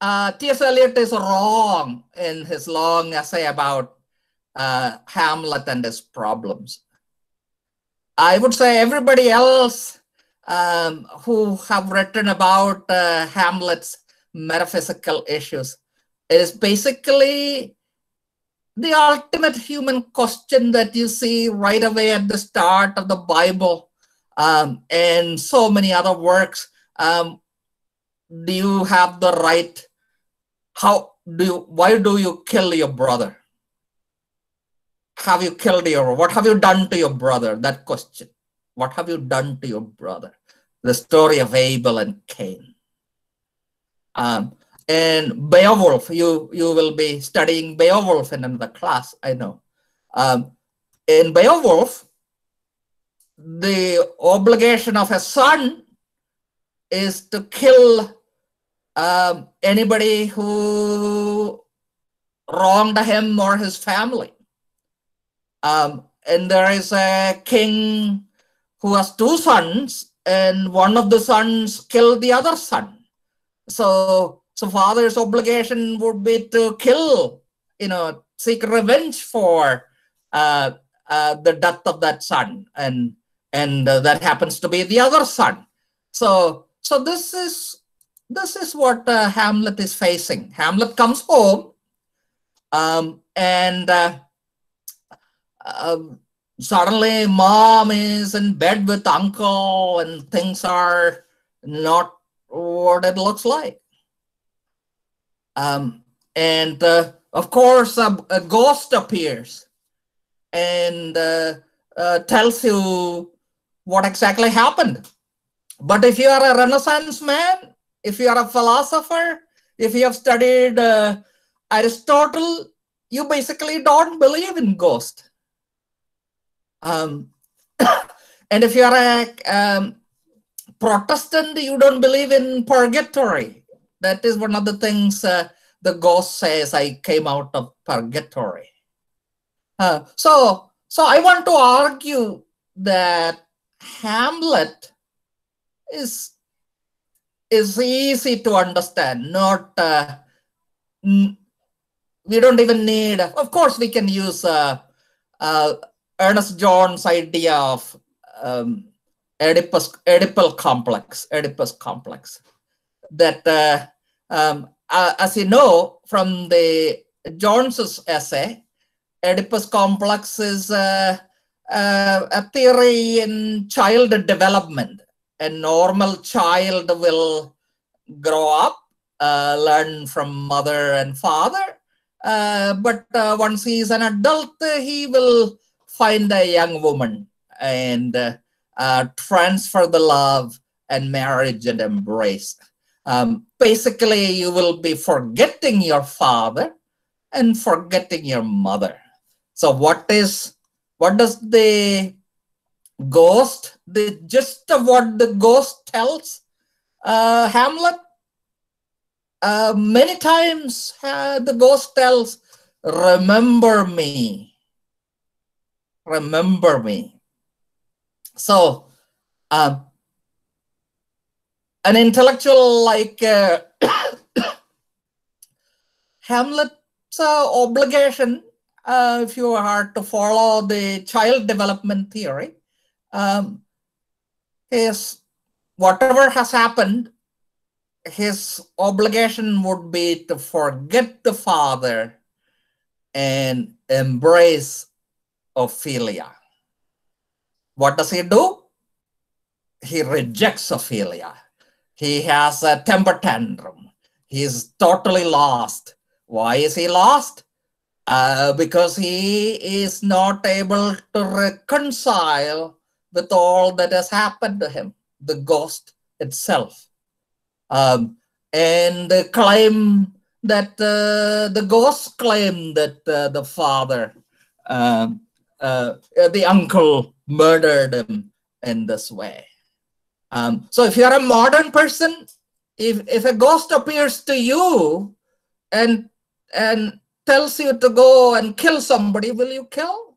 uh, T.S. Eliot is wrong in his long essay about uh, Hamlet and his problems. I would say everybody else um, who have written about uh, Hamlet's metaphysical issues is basically the ultimate human question that you see right away at the start of the Bible um, and so many other works. Um, do you have the right? How do you, why do you kill your brother? Have you killed your, what have you done to your brother? That question. What have you done to your brother? The story of Abel and Cain. Um, and Beowulf, you, you will be studying Beowulf in another class, I know. Um, in Beowulf, the obligation of a son is to kill um, anybody who wronged him or his family. Um, and there is a king who has two sons, and one of the sons killed the other son. So, so father's obligation would be to kill, you know, seek revenge for uh, uh, the death of that son, and and uh, that happens to be the other son. So, so this is this is what uh, Hamlet is facing. Hamlet comes home, um, and uh, um, suddenly mom is in bed with uncle, and things are not what it looks like. Um, and uh, of course, a, a ghost appears and uh, uh, tells you what exactly happened. But if you are a Renaissance man, if you are a philosopher, if you have studied uh, Aristotle, you basically don't believe in ghost. Um, and if you are a um, Protestant, you don't believe in purgatory. That is one of the things uh, the ghost says. I came out of purgatory. Uh, so, so I want to argue that Hamlet is is easy to understand, not uh, we don't even need, of course, we can use uh, uh, Ernest Jones's idea of um, Oedipus, Oedipal complex, Oedipus complex. That, uh, um, as you know from the Jones's essay, Oedipus complex is uh, uh, a theory in child development. A normal child will grow up, uh, learn from mother and father, uh, but uh, once he is an adult, he will find a young woman and uh, uh, transfer the love and marriage and embrace. Um, basically, you will be forgetting your father and forgetting your mother. So, what is what does the ghost? The gist of what the ghost tells uh, Hamlet uh, many times uh, the ghost tells, Remember me. Remember me. So, um, an intellectual like uh, Hamlet's uh, obligation, uh, if you are to follow the child development theory, um, is whatever has happened his obligation would be to forget the father and embrace Ophelia. What does he do? He rejects Ophelia. He has a temper tantrum. He's totally lost. Why is he lost? Uh, because he is not able to reconcile with all that has happened to him, the ghost itself um, and the claim that uh, the ghost claim that uh, the father, uh, uh, the uncle murdered him in this way. Um, so if you're a modern person, if, if a ghost appears to you and and tells you to go and kill somebody, will you kill?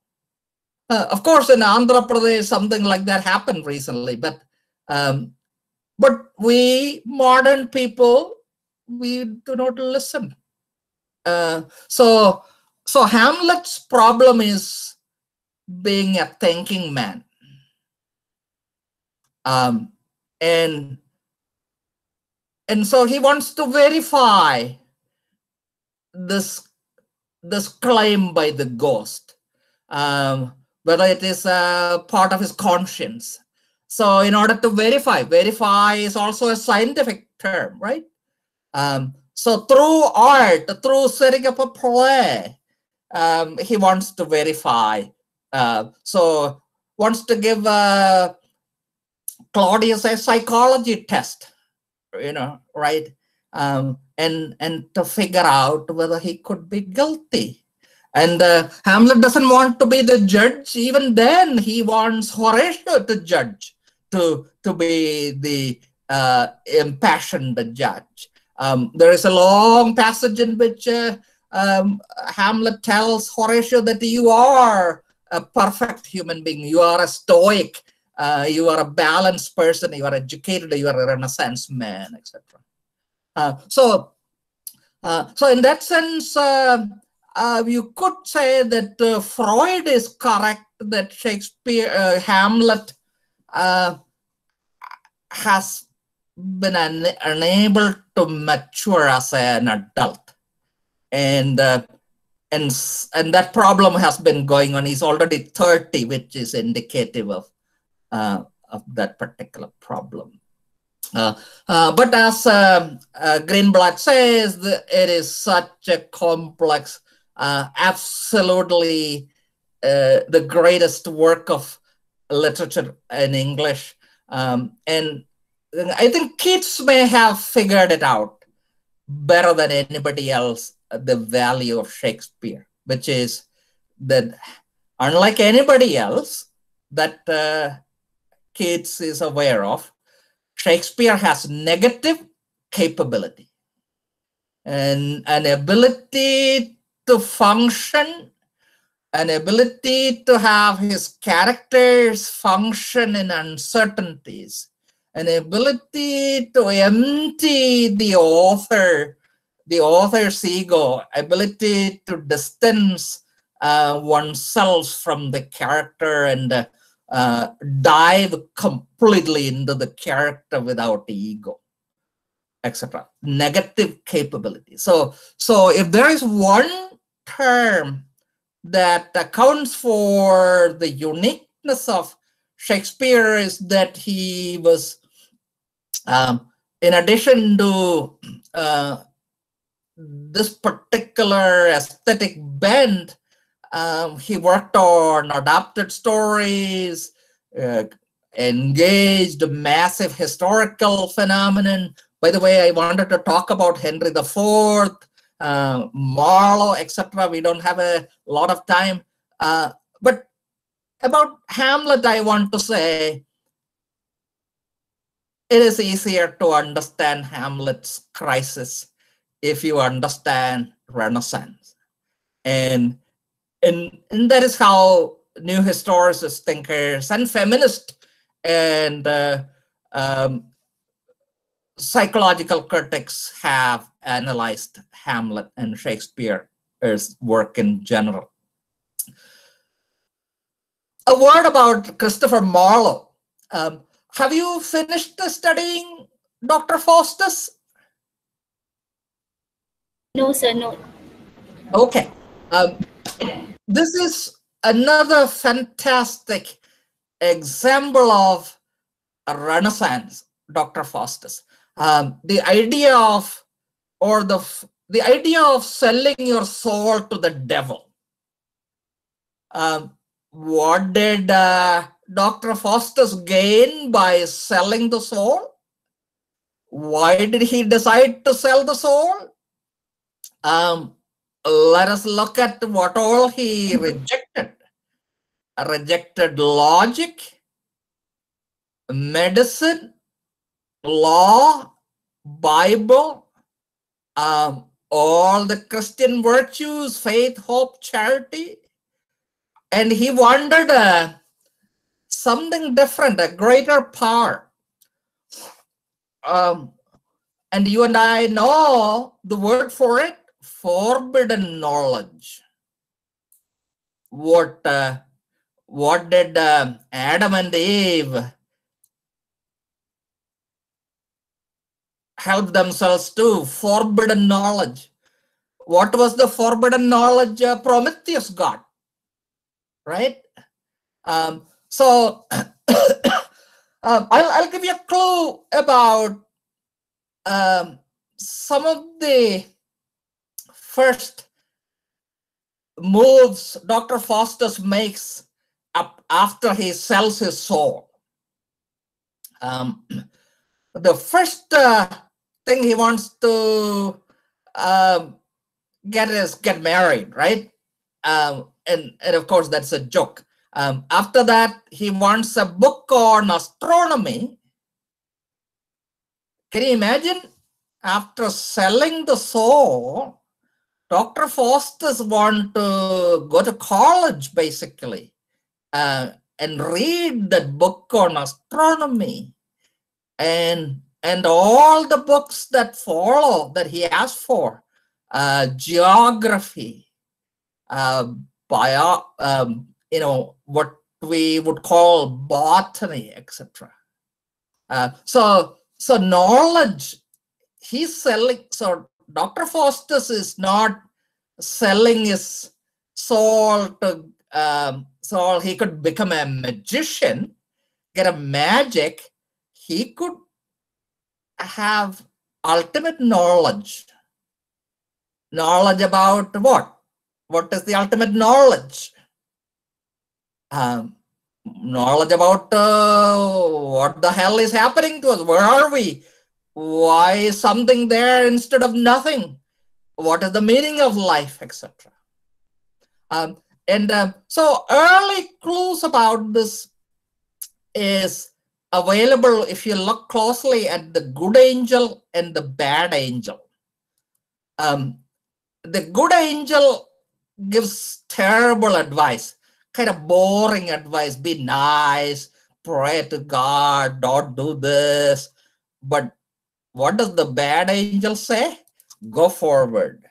Uh, of course, in Andhra Pradesh, something like that happened recently, but um, but we modern people, we do not listen. Uh, so, so Hamlet's problem is being a thinking man. Um, and and so he wants to verify this this claim by the ghost um, whether it is a part of his conscience so in order to verify, verify is also a scientific term, right? Um, so through art, through setting up a play, um, he wants to verify. Uh, so wants to give uh, Claudius a psychology test, you know, right? Um, and and to figure out whether he could be guilty. And uh, Hamlet doesn't want to be the judge. Even then, he wants Horatio to judge to, to be the uh, impassioned judge. Um, there is a long passage in which uh, um, Hamlet tells Horatio that you are a perfect human being, you are a stoic, uh, you are a balanced person, you are educated, you are a Renaissance man, etc. Uh, so, so in that sense, uh, uh, you could say that Freud is correct that Shakespeare, Hamlet uh, has been un unable to mature as an adult, and uh, and and that problem has been going on. He's already thirty, which is indicative of uh, of that particular problem. Uh, uh, but as uh, uh, Greenblatt says, the, it is such a complex, absolutely the greatest work of literature in English. Um, and I think Keats may have figured it out better than anybody else the value of Shakespeare, which is that unlike anybody else that uh, Keats is aware of, Shakespeare has negative capability. And an ability to function an ability to have his characters function in uncertainties an ability to empty the author, the author's ego, ability to distance uh, oneself from the character and uh, uh, dive completely into the character without the ego, etc. Negative capability. So, so if there is one term that accounts for the uniqueness of Shakespeare is that he was, um, in addition to uh, this particular aesthetic bent, um, he worked on adapted stories, uh, engaged massive historical phenomenon. By the way, I wanted to talk about Henry IV, uh, Marlowe, etc. We don't have a lot of time. Uh, but about Hamlet, I want to say it is easier to understand Hamlet's crisis if you understand Renaissance. And, and, and that is how new historicists, thinkers, and feminists and uh, um, psychological critics have analyzed Hamlet and Shakespeare's work in general. A word about Christopher Marlowe. Um, have you finished studying Dr. Faustus? No, sir, no. Okay. Um, this is another fantastic example of a renaissance, Dr. Faustus. Um, the idea of, or the, the idea of selling your soul to the devil. Um, what did uh, Dr. Faustus gain by selling the soul? Why did he decide to sell the soul? Um, let us look at what all he rejected. Rejected logic, medicine, law, Bible, um, all the Christian virtues, faith, hope, charity. And he wanted uh, something different, a greater power. Um, and you and I know the word for it forbidden knowledge. What uh, what did uh, Adam and Eve help themselves to? Forbidden knowledge. What was the forbidden knowledge uh, Prometheus got? Right? Um, so um, I'll, I'll give you a clue about um, some of the first moves Dr. Faustus makes up after he sells his soul. Um, the first uh, thing he wants to uh, get is get married, right? Um, and, and of course, that's a joke. Um, after that, he wants a book on astronomy. Can you imagine? After selling the soul, Dr. Faustus want to go to college basically uh, and read that book on astronomy and and all the books that follow that he asked for uh, geography uh, bio um, you know what we would call botany etc uh, so so knowledge he's selling so Dr. Faustus is not selling his soul to um. He could become a magician, get a magic. He could have ultimate knowledge. Knowledge about what? What is the ultimate knowledge? Um, knowledge about uh, what the hell is happening to us. Where are we? Why is something there instead of nothing? What is the meaning of life etc um, and uh, so early clues about this is available if you look closely at the good angel and the bad angel. Um, the good angel gives terrible advice kind of boring advice. Be nice pray to God, don't do this. But what does the bad angel say? Go forward.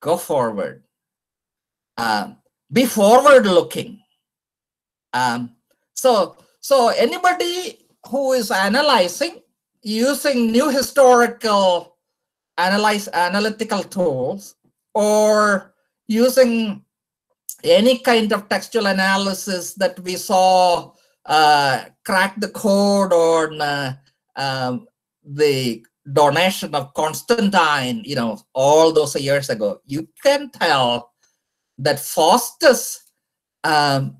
Go forward. Um, be forward looking. Um, so, so anybody who is analyzing using new historical analyze analytical tools or using any kind of textual analysis that we saw uh, crack the code on uh, um, the donation of Constantine, you know, all those years ago, you can tell that Faustus um,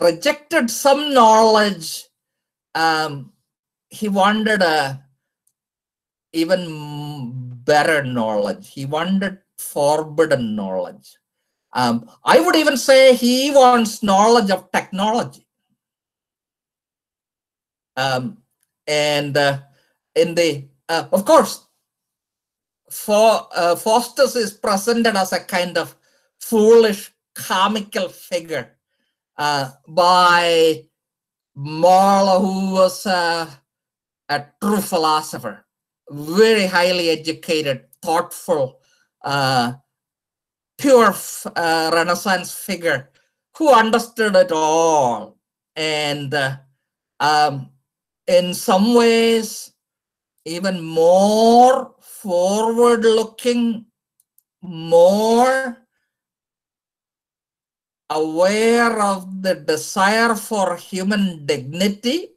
rejected some knowledge. Um, he wanted a even better knowledge. He wanted forbidden knowledge. Um, I would even say he wants knowledge of technology. Um, and uh, in the, uh, of course, for uh, Faustus is presented as a kind of foolish, comical figure uh, by Marlowe, who was uh, a true philosopher, very highly educated, thoughtful, uh, pure uh, Renaissance figure who understood it all. And uh, um, in some ways, even more forward looking, more aware of the desire for human dignity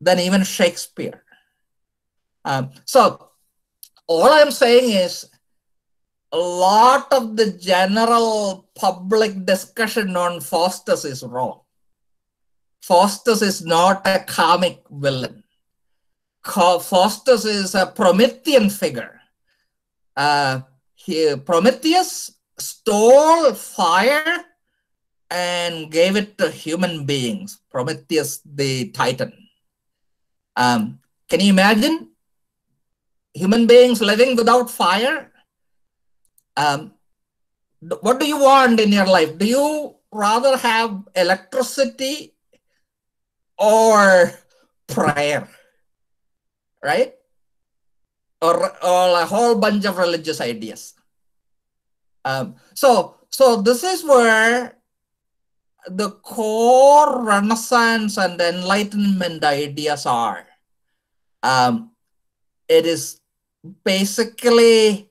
than even Shakespeare. Um, so, all I'm saying is a lot of the general public discussion on Faustus is wrong. Faustus is not a comic villain. Faustus is a Promethean figure. Uh, he, Prometheus stole fire and gave it to human beings. Prometheus, the Titan. Um, can you imagine human beings living without fire? Um, what do you want in your life? Do you rather have electricity or prayer? Right? Or, or a whole bunch of religious ideas. Um, so, so this is where the core Renaissance and Enlightenment ideas are. Um, it is basically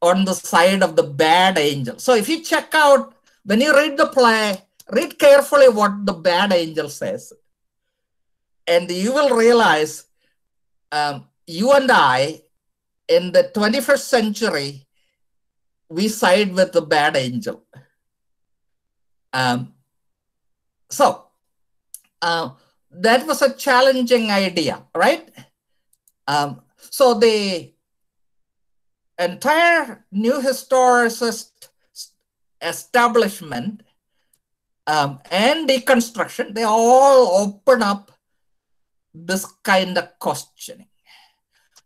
on the side of the bad angel. So if you check out, when you read the play, read carefully what the bad angel says. And you will realize um, you and I, in the 21st century, we side with the bad angel. Um, so uh, that was a challenging idea, right? Um, so the entire new historicist establishment um, and deconstruction, they all open up this kind of questioning.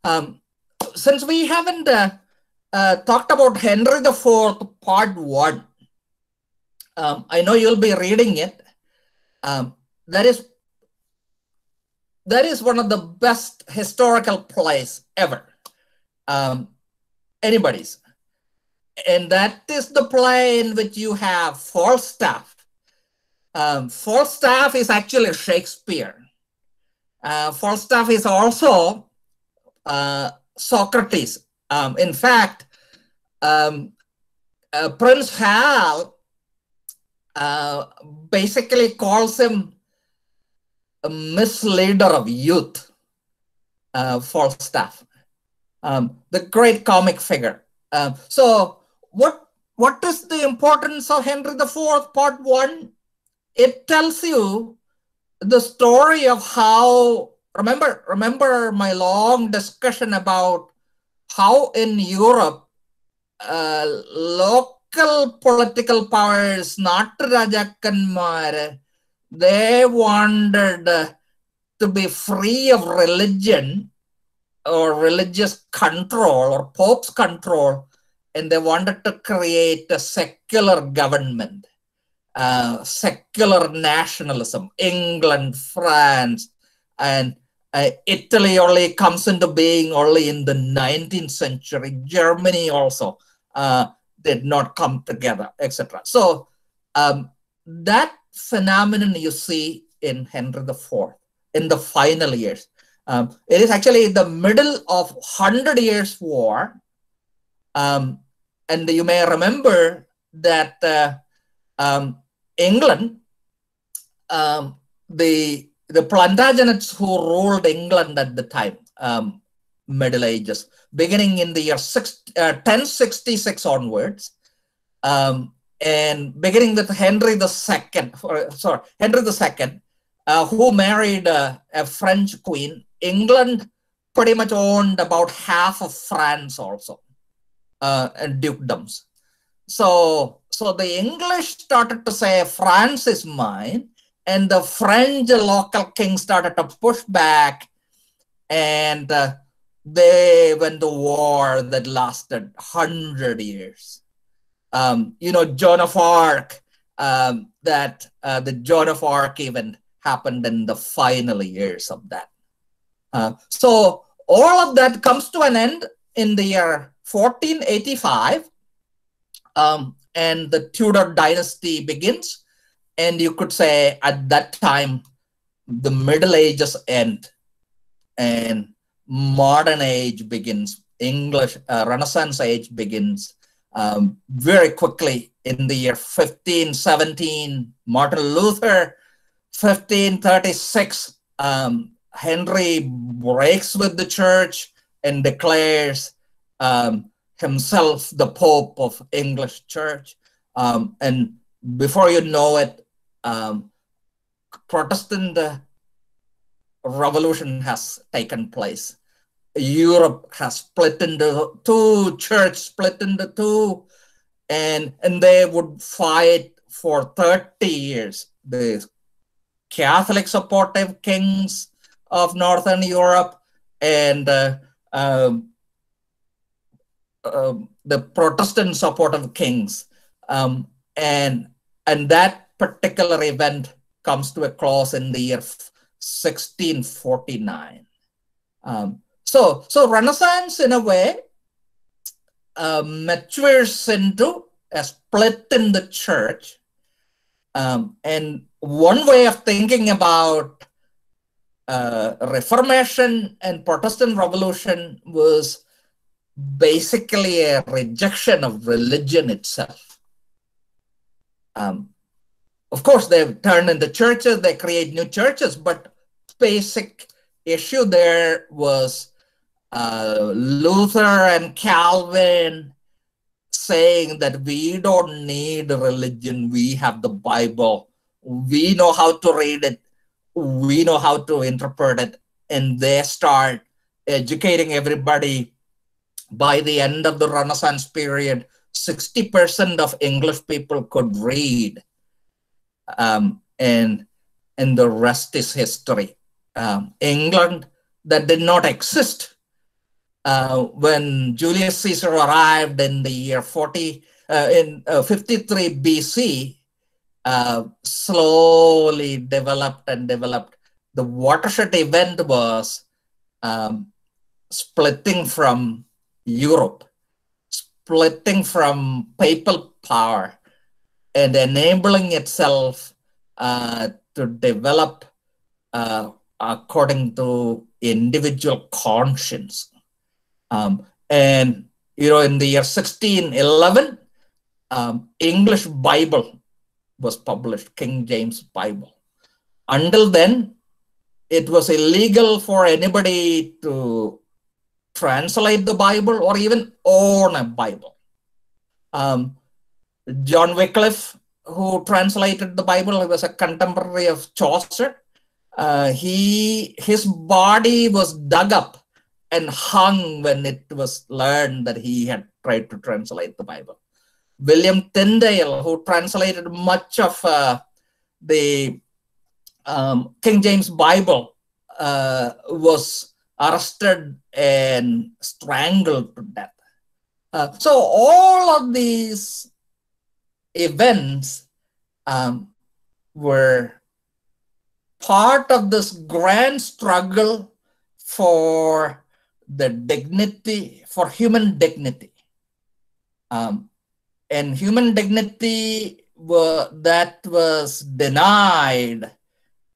Um, since we haven't uh, uh, talked about Henry IV part one, um, I know you'll be reading it. Um, that is that is one of the best historical plays ever. Um, anybody's. And that is the play in which you have Falstaff. Um, Falstaff is actually Shakespeare. Uh, Falstaff is also uh, Socrates. Um, in fact, um, uh, Prince Hal basically calls him a misleader of youth, uh, Falstaff, um, the great comic figure. Um, so, what what is the importance of Henry IV, Part One? It tells you the story of how. Remember, remember my long discussion about how in Europe, uh, local political powers, not Rajakanmar, they wanted to be free of religion or religious control or pope's control and they wanted to create a secular government uh, secular nationalism. England, France, and uh, Italy only comes into being only in the 19th century. Germany also uh, did not come together, etc. So um, that phenomenon you see in Henry IV in the final years. Um, it is actually the middle of Hundred Years' War, um, and you may remember that uh, um, England, um, the the Plantagenets who ruled England at the time, um, Middle Ages, beginning in the year six, uh, 1066 onwards, um, and beginning with Henry II, or, sorry, Henry II, uh, who married uh, a French queen. England pretty much owned about half of France also, uh, and dukedoms. So, so the English started to say France is mine, and the French local king started to push back, and uh, they went to war that lasted hundred years. Um, you know, Joan of Arc. Um, that uh, the Joan of Arc event happened in the final years of that. Uh, so all of that comes to an end in the year 1485, um, and the Tudor dynasty begins. And you could say at that time, the Middle Ages end, and modern age begins. English uh, Renaissance age begins um, very quickly in the year 1517. Martin Luther 1536, um, Henry breaks with the church and declares um, himself the Pope of English Church. Um, and before you know it, um, Protestant revolution has taken place. Europe has split into two, church split into two, and, and they would fight for 30 years. The Catholic supportive kings of Northern Europe and uh, um, uh, the Protestant support of kings. Um, and, and that particular event comes to a close in the year 1649. Um, so, so Renaissance, in a way, uh, matures into a split in the church. Um, and one way of thinking about uh, Reformation and Protestant Revolution was basically a rejection of religion itself. Um, of course, they turn into churches, they create new churches, but basic issue there was uh, Luther and Calvin saying that we don't need religion, we have the Bible we know how to read it, we know how to interpret it, and they start educating everybody. By the end of the Renaissance period, 60% of English people could read. Um, and, and the rest is history. Um, England, that did not exist uh, when Julius Caesar arrived in the year 40, uh, in uh, 53 BC, uh, slowly developed and developed. The watershed event was um, splitting from Europe, splitting from papal power, and enabling itself uh, to develop uh, according to individual conscience. Um, and you know, in the year 1611, um, English Bible was published, King James Bible. Until then, it was illegal for anybody to translate the Bible or even own a Bible. Um, John Wycliffe, who translated the Bible, he was a contemporary of Chaucer. Uh, he his body was dug up and hung when it was learned that he had tried to translate the Bible. William Tyndale, who translated much of uh, the um, King James Bible, uh, was arrested and strangled to death. Uh, so all of these events um, were part of this grand struggle for the dignity, for human dignity. Um, and human dignity were, that was denied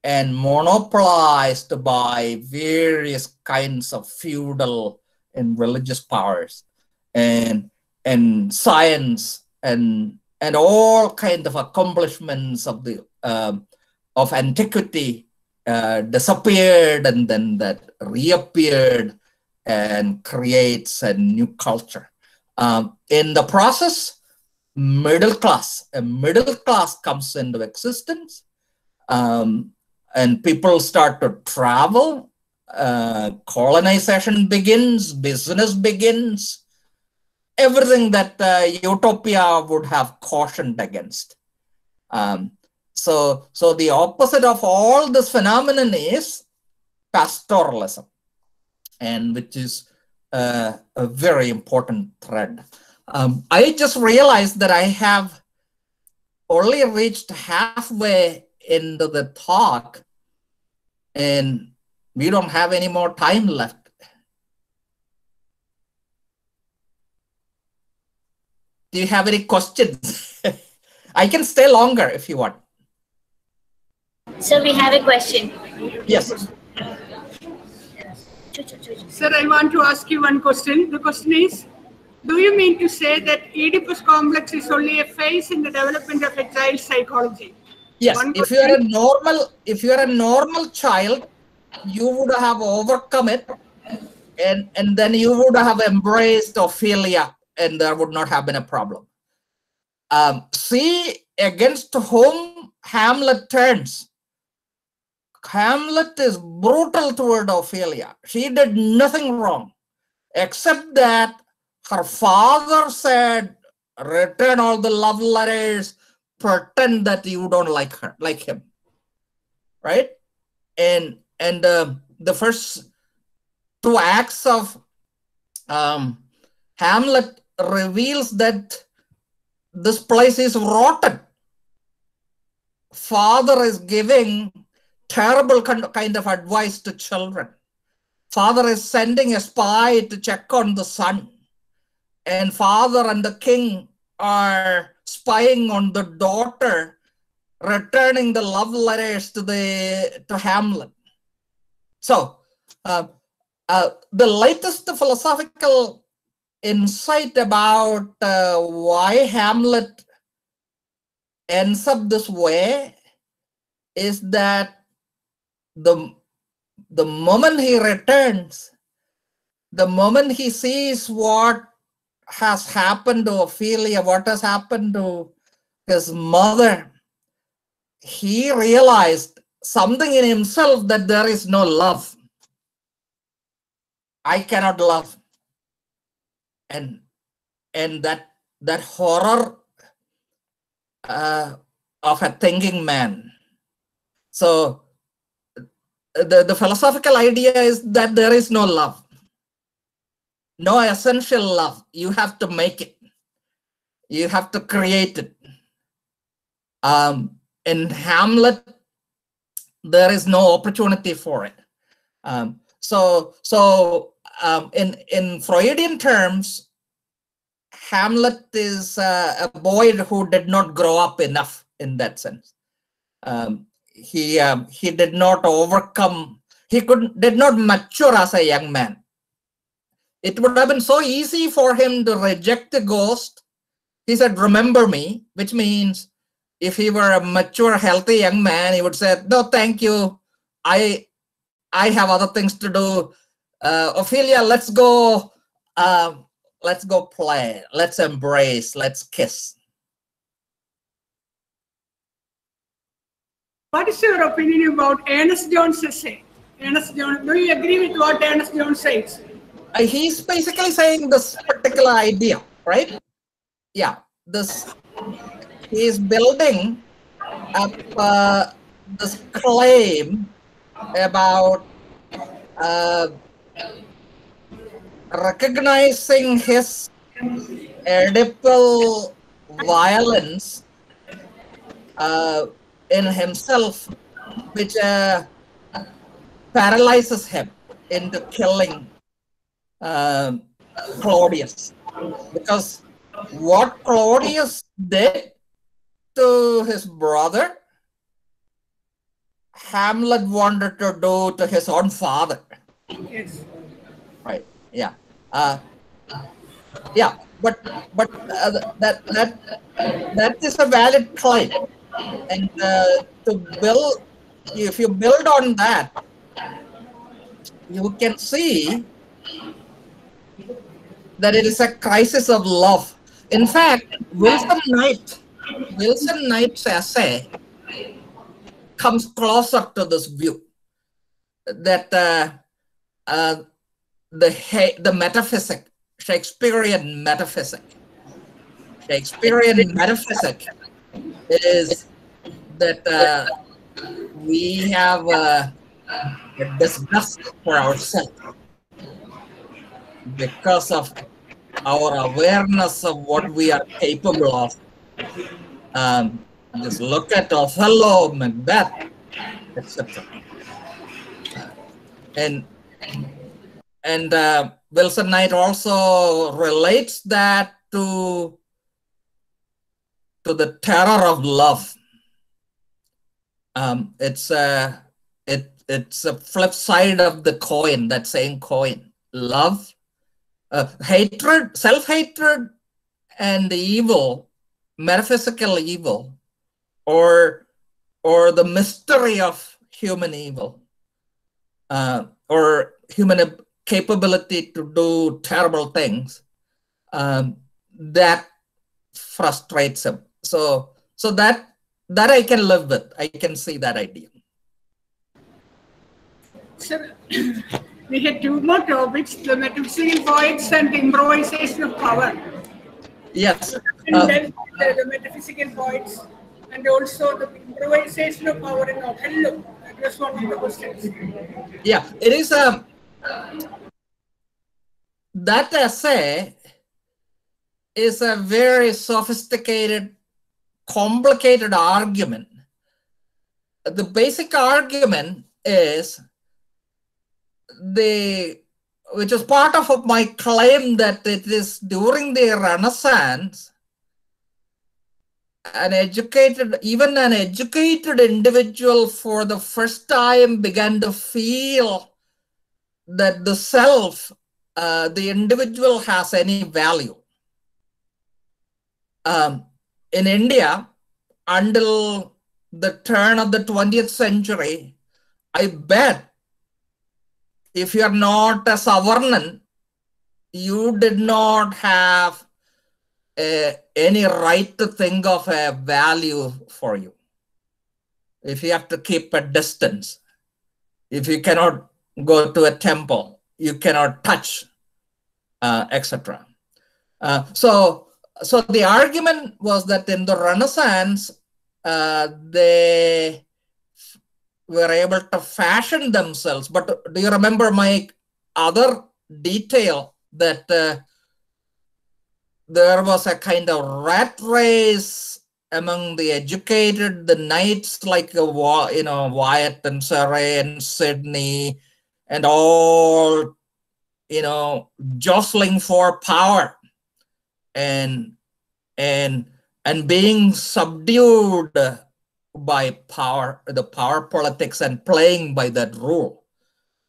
and monopolized by various kinds of feudal and religious powers and and science and and all kind of accomplishments of the um, of antiquity uh, disappeared and then that reappeared and creates a new culture. Um, in the process middle class a middle class comes into existence. Um, and people start to travel uh, colonization begins business begins everything that uh, utopia would have cautioned against. Um, so so the opposite of all this phenomenon is pastoralism and which is uh, a very important thread. Um, i just realized that i have only reached halfway into the talk and we don't have any more time left do you have any questions i can stay longer if you want So we have a question. yes Sir, I want to ask you one question. The question is, do you mean to say that Oedipus complex is only a phase in the development of a child's psychology? Yes if you are a normal if you are a normal child you would have overcome it and and then you would have embraced ophelia and there would not have been a problem. Um, see against whom hamlet turns. Hamlet is brutal toward ophelia. She did nothing wrong except that her father said return all the love letters pretend that you don't like her like him right? And and uh, the first two acts of um, hamlet reveals that this place is rotten. Father is giving terrible kind kind of advice to children. Father is sending a spy to check on the son. And father and the king are spying on the daughter returning the love letters to the to hamlet. So uh, uh, the latest philosophical insight about uh, why hamlet ends up this way is that the the moment he returns the moment he sees what has happened to Ophelia, what has happened to his mother, he realized something in himself that there is no love. I cannot love. And and that that horror uh, of a thinking man. So the, the philosophical idea is that there is no love no essential love. You have to make it. You have to create it. Um, in Hamlet, there is no opportunity for it. Um, so, so um, in in Freudian terms, Hamlet is uh, a boy who did not grow up enough in that sense. Um, he um, he did not overcome. He could did not mature as a young man it would have been so easy for him to reject the ghost. He said, Remember me, which means if he were a mature, healthy young man, he would say, No, thank you. I I have other things to do. Uh, Ophelia, let's go. Uh, let's go play. Let's embrace. Let's kiss. What is your opinion about Ernest Jones' essay? Ernest Jones, do you agree with what Ernest Jones says? He's basically saying this particular idea, right? Yeah, this he's building up uh, this claim about uh, recognizing his Oedipal violence uh, in himself, which uh, paralyzes him into killing uh, Claudius. Because what Claudius did to his brother, Hamlet wanted to do to his own father. Yes. Right. Yeah. Uh, yeah. But but uh, that that that is a valid claim, and uh, to build if you build on that, you can see that it is a crisis of love. In fact, Wilson Knight, Wilson Knight's essay comes closer to this view that uh, uh, the the metaphysic, Shakespearean metaphysic, Shakespearean metaphysic is that uh, we have uh, a disgust for ourselves because of our awareness of what we are capable of. Um, just look at Othello, Macbeth, etc. And and uh, Wilson Knight also relates that to to the terror of love. Um, it's a it it's a flip side of the coin, that same coin. Love, uh, hatred, self-hatred, and the evil, metaphysical evil, or or the mystery of human evil, uh, or human capability to do terrible things, um, that frustrates him. So so that that I can live with. I can see that idea. Sir, we had two more topics, the metaphysical poets and improvisation of power. Yes. And Uh, then the, the metaphysical poets and also the improvisation of power in Othello. That was one of the questions. yeah it is a that essay is a very sophisticated complicated argument the basic argument is the which is part of my claim that it is during the renaissance an educated even an educated individual for the first time began to feel that the self uh, the individual has any value. Um, in india until the turn of the 20th century i bet if you are not a sovereign you did not have uh, any right to think of a value for you. If you have to keep a distance, if you cannot go to a temple, you cannot touch, uh, etc. Uh, so, so the argument was that in the Renaissance, uh, they were able to fashion themselves. But do you remember my other detail that? Uh, there was a kind of rat race among the educated, the knights like uh, you know Wyatt and Surrey and Sidney, and all you know jostling for power, and and and being subdued by power, the power politics, and playing by that rule.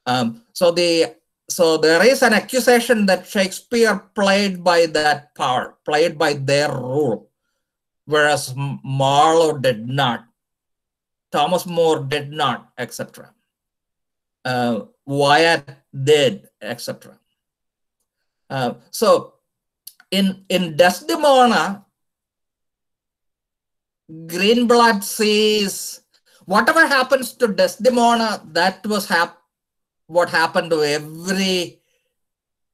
Um, so the so there is an accusation that Shakespeare played by that power, played by their rule, whereas Marlowe did not. Thomas More did not, etc. Uh, Wyatt did, etc. Uh, so in in Desdemona, Greenblatt says, whatever happens to Desdemona, that was hap- what happened to every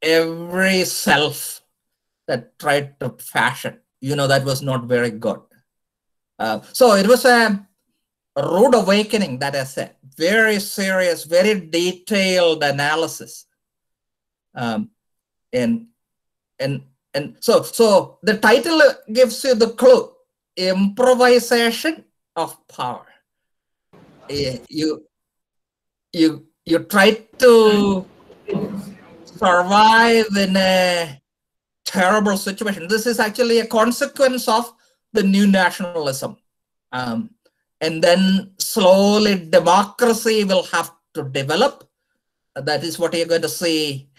every self that tried to fashion. You know, that was not very good. Uh, so it was a rude awakening, that essay. Very serious, very detailed analysis. Um, and and and so so the title gives you the clue improvisation of power. Eh, You you you try to survive in a terrible situation. This is actually a consequence of the new nationalism. Um, and then slowly democracy will have to develop. That is what you're going to see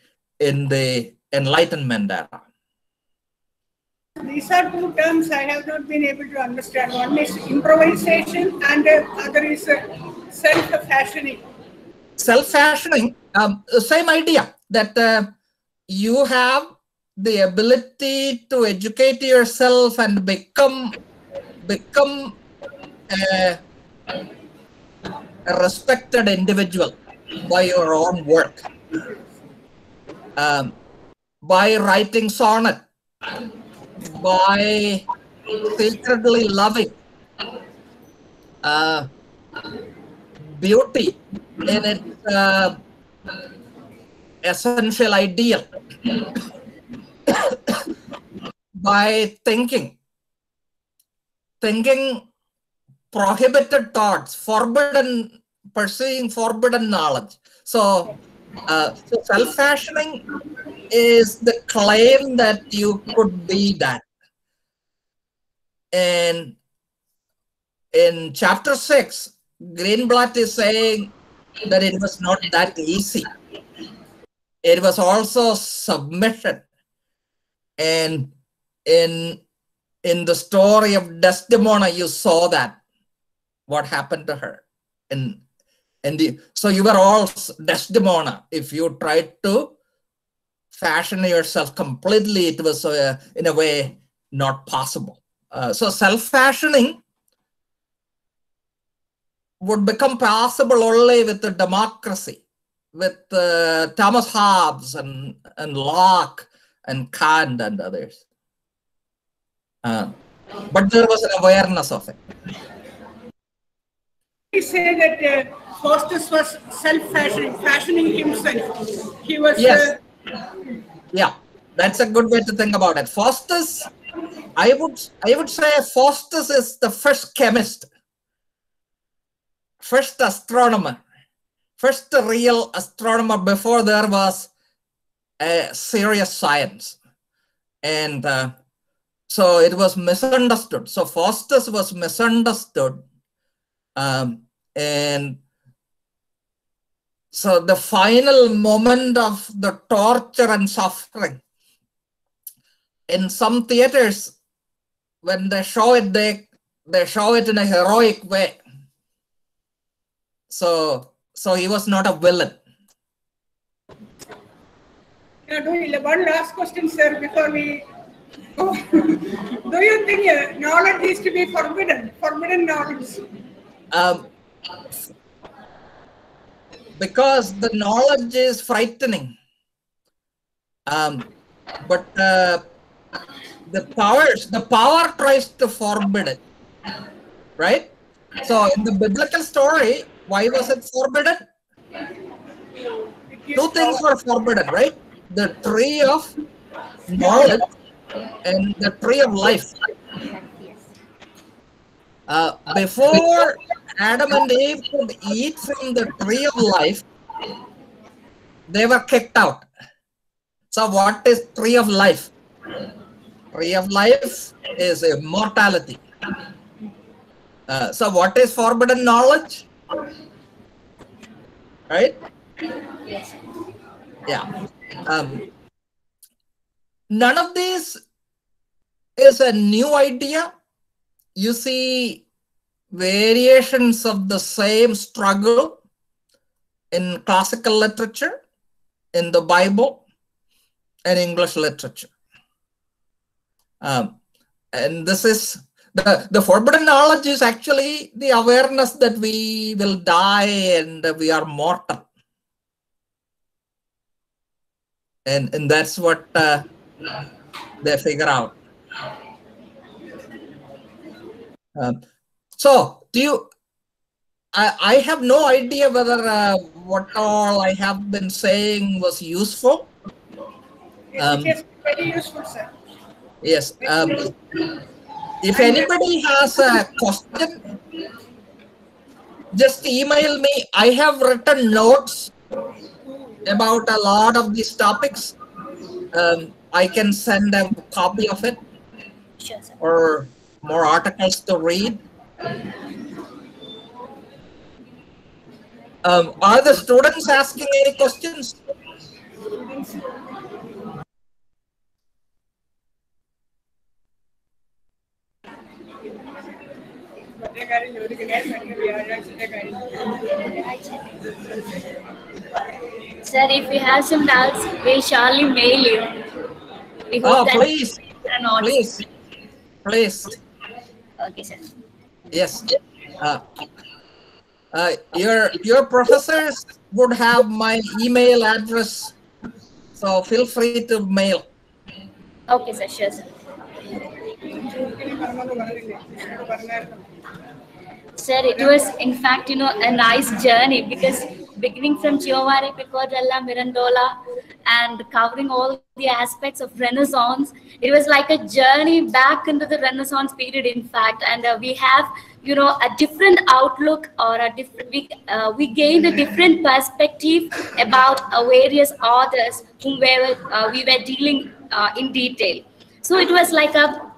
in the Enlightenment era. These are two terms I have not been able to understand. One is improvisation and the other is uh, self-fashioning. Self-fashioning, um, same idea that uh, you have the ability to educate yourself and become become a, a respected individual by your own work um, by writing sonnet by secretly loving uh, beauty. In its uh, essential ideal. By thinking thinking prohibited thoughts forbidden pursuing forbidden knowledge. So uh, so self-fashioning is the claim that you could be that and in chapter 6 greenblatt is saying that it was not that easy. It was also submission. And in in the story of desdemona you saw that what happened to her and and the, so you were all desdemona. If you tried to fashion yourself completely it was uh, in a way not possible. Uh, so self-fashioning would become possible only with the democracy with uh, thomas hobbes and and locke and kant and others. Uh, but there was an awareness of it We say that uh, Faustus was self-fashioning, fashioning himself. He was Yes. uh, yeah that's a good way to think about it faustus i would i would say faustus is the first chemist first astronomer first real astronomer before there was a serious science and uh, so it was misunderstood so faustus was misunderstood um, and so the final moment of the torture and suffering in some theaters when they show it they they show it in a heroic way so so he was not a villain Yeah, do you, one last question, sir, before we go. do you think uh, knowledge is to be forbidden? Forbidden knowledge. um, because the knowledge is frightening. Um, but uh, the powers the power tries to forbid it. Right? So in the biblical story why was it forbidden? Two things were forbidden right? The tree of knowledge and the tree of life. Uh, before Adam and Eve could eat from the tree of life, they were kicked out. So, what is tree of life? Tree of life is immortality. Uh, so, what is forbidden knowledge? Right? Yeah. Um, none of this is a new idea. You see variations of the same struggle in classical literature, in the Bible, and English literature. Um, and this is the, the forbidden knowledge is actually the awareness that we will die and we are mortal. And, and that's what uh, they figure out. Um, so, do you? I, I have no idea whether uh, what all I have been saying was useful. It Um, is very useful, sir. Yes. Um, if anybody has a question, just email me. I have written notes about a lot of these topics. Um, I can send a copy of it Sure, or more articles to read. Um, are the students asking any questions? Sir, if you have some doubts, we'll surely mail you. We Oh, please, please, please. Okay, sir. Yes. Uh, uh, your your professors would have my email address, so feel free to mail. Okay, sir. Sure, sir. Sir, it was in fact, you know, a nice journey because beginning from Giovanni Pico della, Mirandola, and covering all the aspects of Renaissance, it was like a journey back into the Renaissance period, in fact. And uh, we have, you know, a different outlook or a different, we, uh, we gained a different perspective about uh, various authors whom we were, uh, we were dealing uh, in detail. So it was like a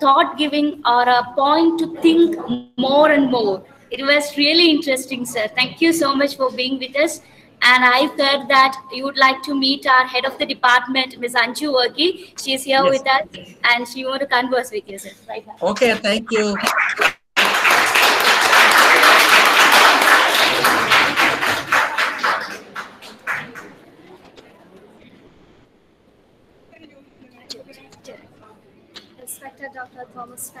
thought giving or a point to think more and more. It was really interesting, sir. Thank you so much for being with us. And I heard that you would like to meet our head of the department, Ms. Anju Worki. She is here Yes. with us and she want to converse with you, sir. Right now. Okay, thank you. Dr. Thomas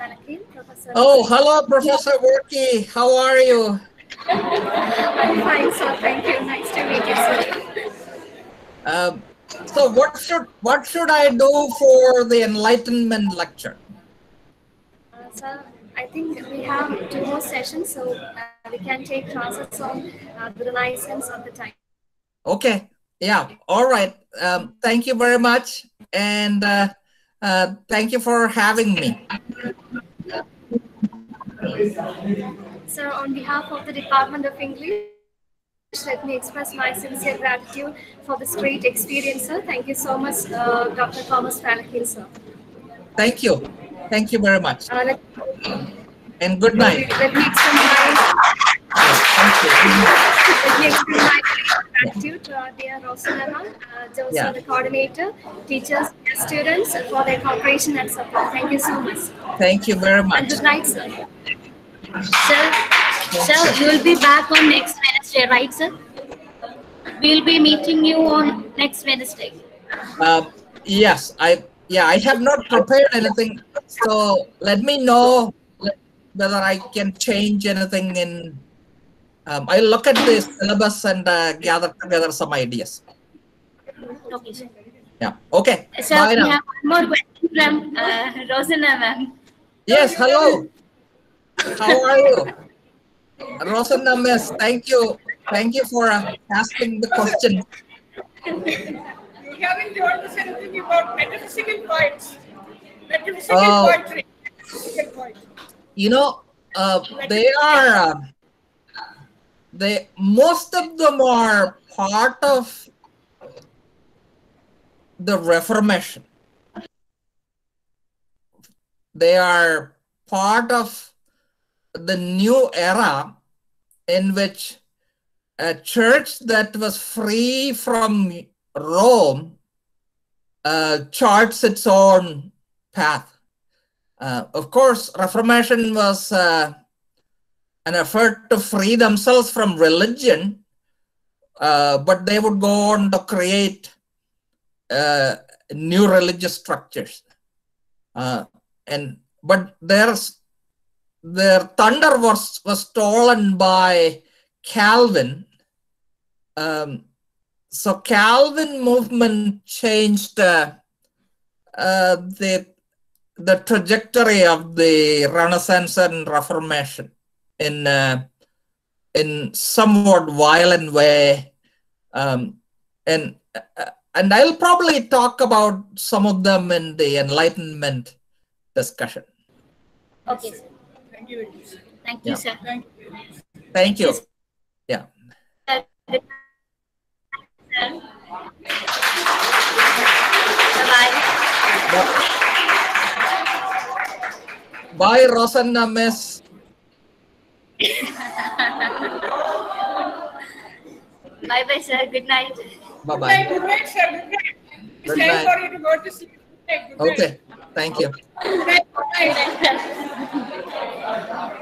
Professor. Oh, hello, Professor Worky. How are you? I'm fine, sir. Thank you. Nice to meet you, sir. Um, so, what should what should I do for the Enlightenment lecture? Uh, sir, I think we have two more sessions, so uh, we can take classes on uh, the Renaissance of the time. Okay. Yeah. All right. Um, thank you very much, and uh, uh, thank you for having me. Sir, on behalf of the Department of English, let me express my sincere gratitude for this great experience, sir. Thank you so much, uh, Dr. Thomas Palakkeel, sir. Thank you. Thank you very much, Uh, and good night. let me extend my Yes, thank you. Let me extend my gratitude to our dear Rosanna, uh, Yeah. the coordinator, teachers, and students for their cooperation and support. Thank you so much. Thank you very much. And good night, sir. Sir, sir, you will be back on next Wednesday, right, sir? We'll be meeting you on next Wednesday. Um, yes, I yeah I have not prepared anything, so let me know whether I can change anything in. Um, I'll look at the syllabus and uh, gather together some ideas. Okay, sir. Yeah. Okay. Sir, Bye we now. have one more question from uh, Rosanna, ma'am. Yes. Hello. How are you, Rosanna Miss? Thank you. Thank you for uh, asking the question. You haven't told us anything about metaphysical points. Metaphysical poetry. Metaphysical poetry. you know uh, they are uh, they most of them are part of the reformation. They are part of the new era in which a church that was free from rome uh, charts its own path. Uh, of course, Reformation was uh, an effort to free themselves from religion, uh, but they would go on to create uh, new religious structures. Uh, and but there's their thunder was was stolen by Calvin. Um, so Calvin movement changed uh, uh, the the trajectory of the Renaissance and Reformation in uh, in somewhat violent way, um, and uh, and I'll probably talk about some of them in the Enlightenment discussion. Okay, sir. Thank you. Thank you, Yeah. sir. Thank you. Thank you. Yeah. Bye-bye. Bye, Rosanna Miss. bye bye, sir. Good night. Bye bye. Good night, sir. Good night. It's time for you to go to sleep. Okay. Thank you. Good night. Good night.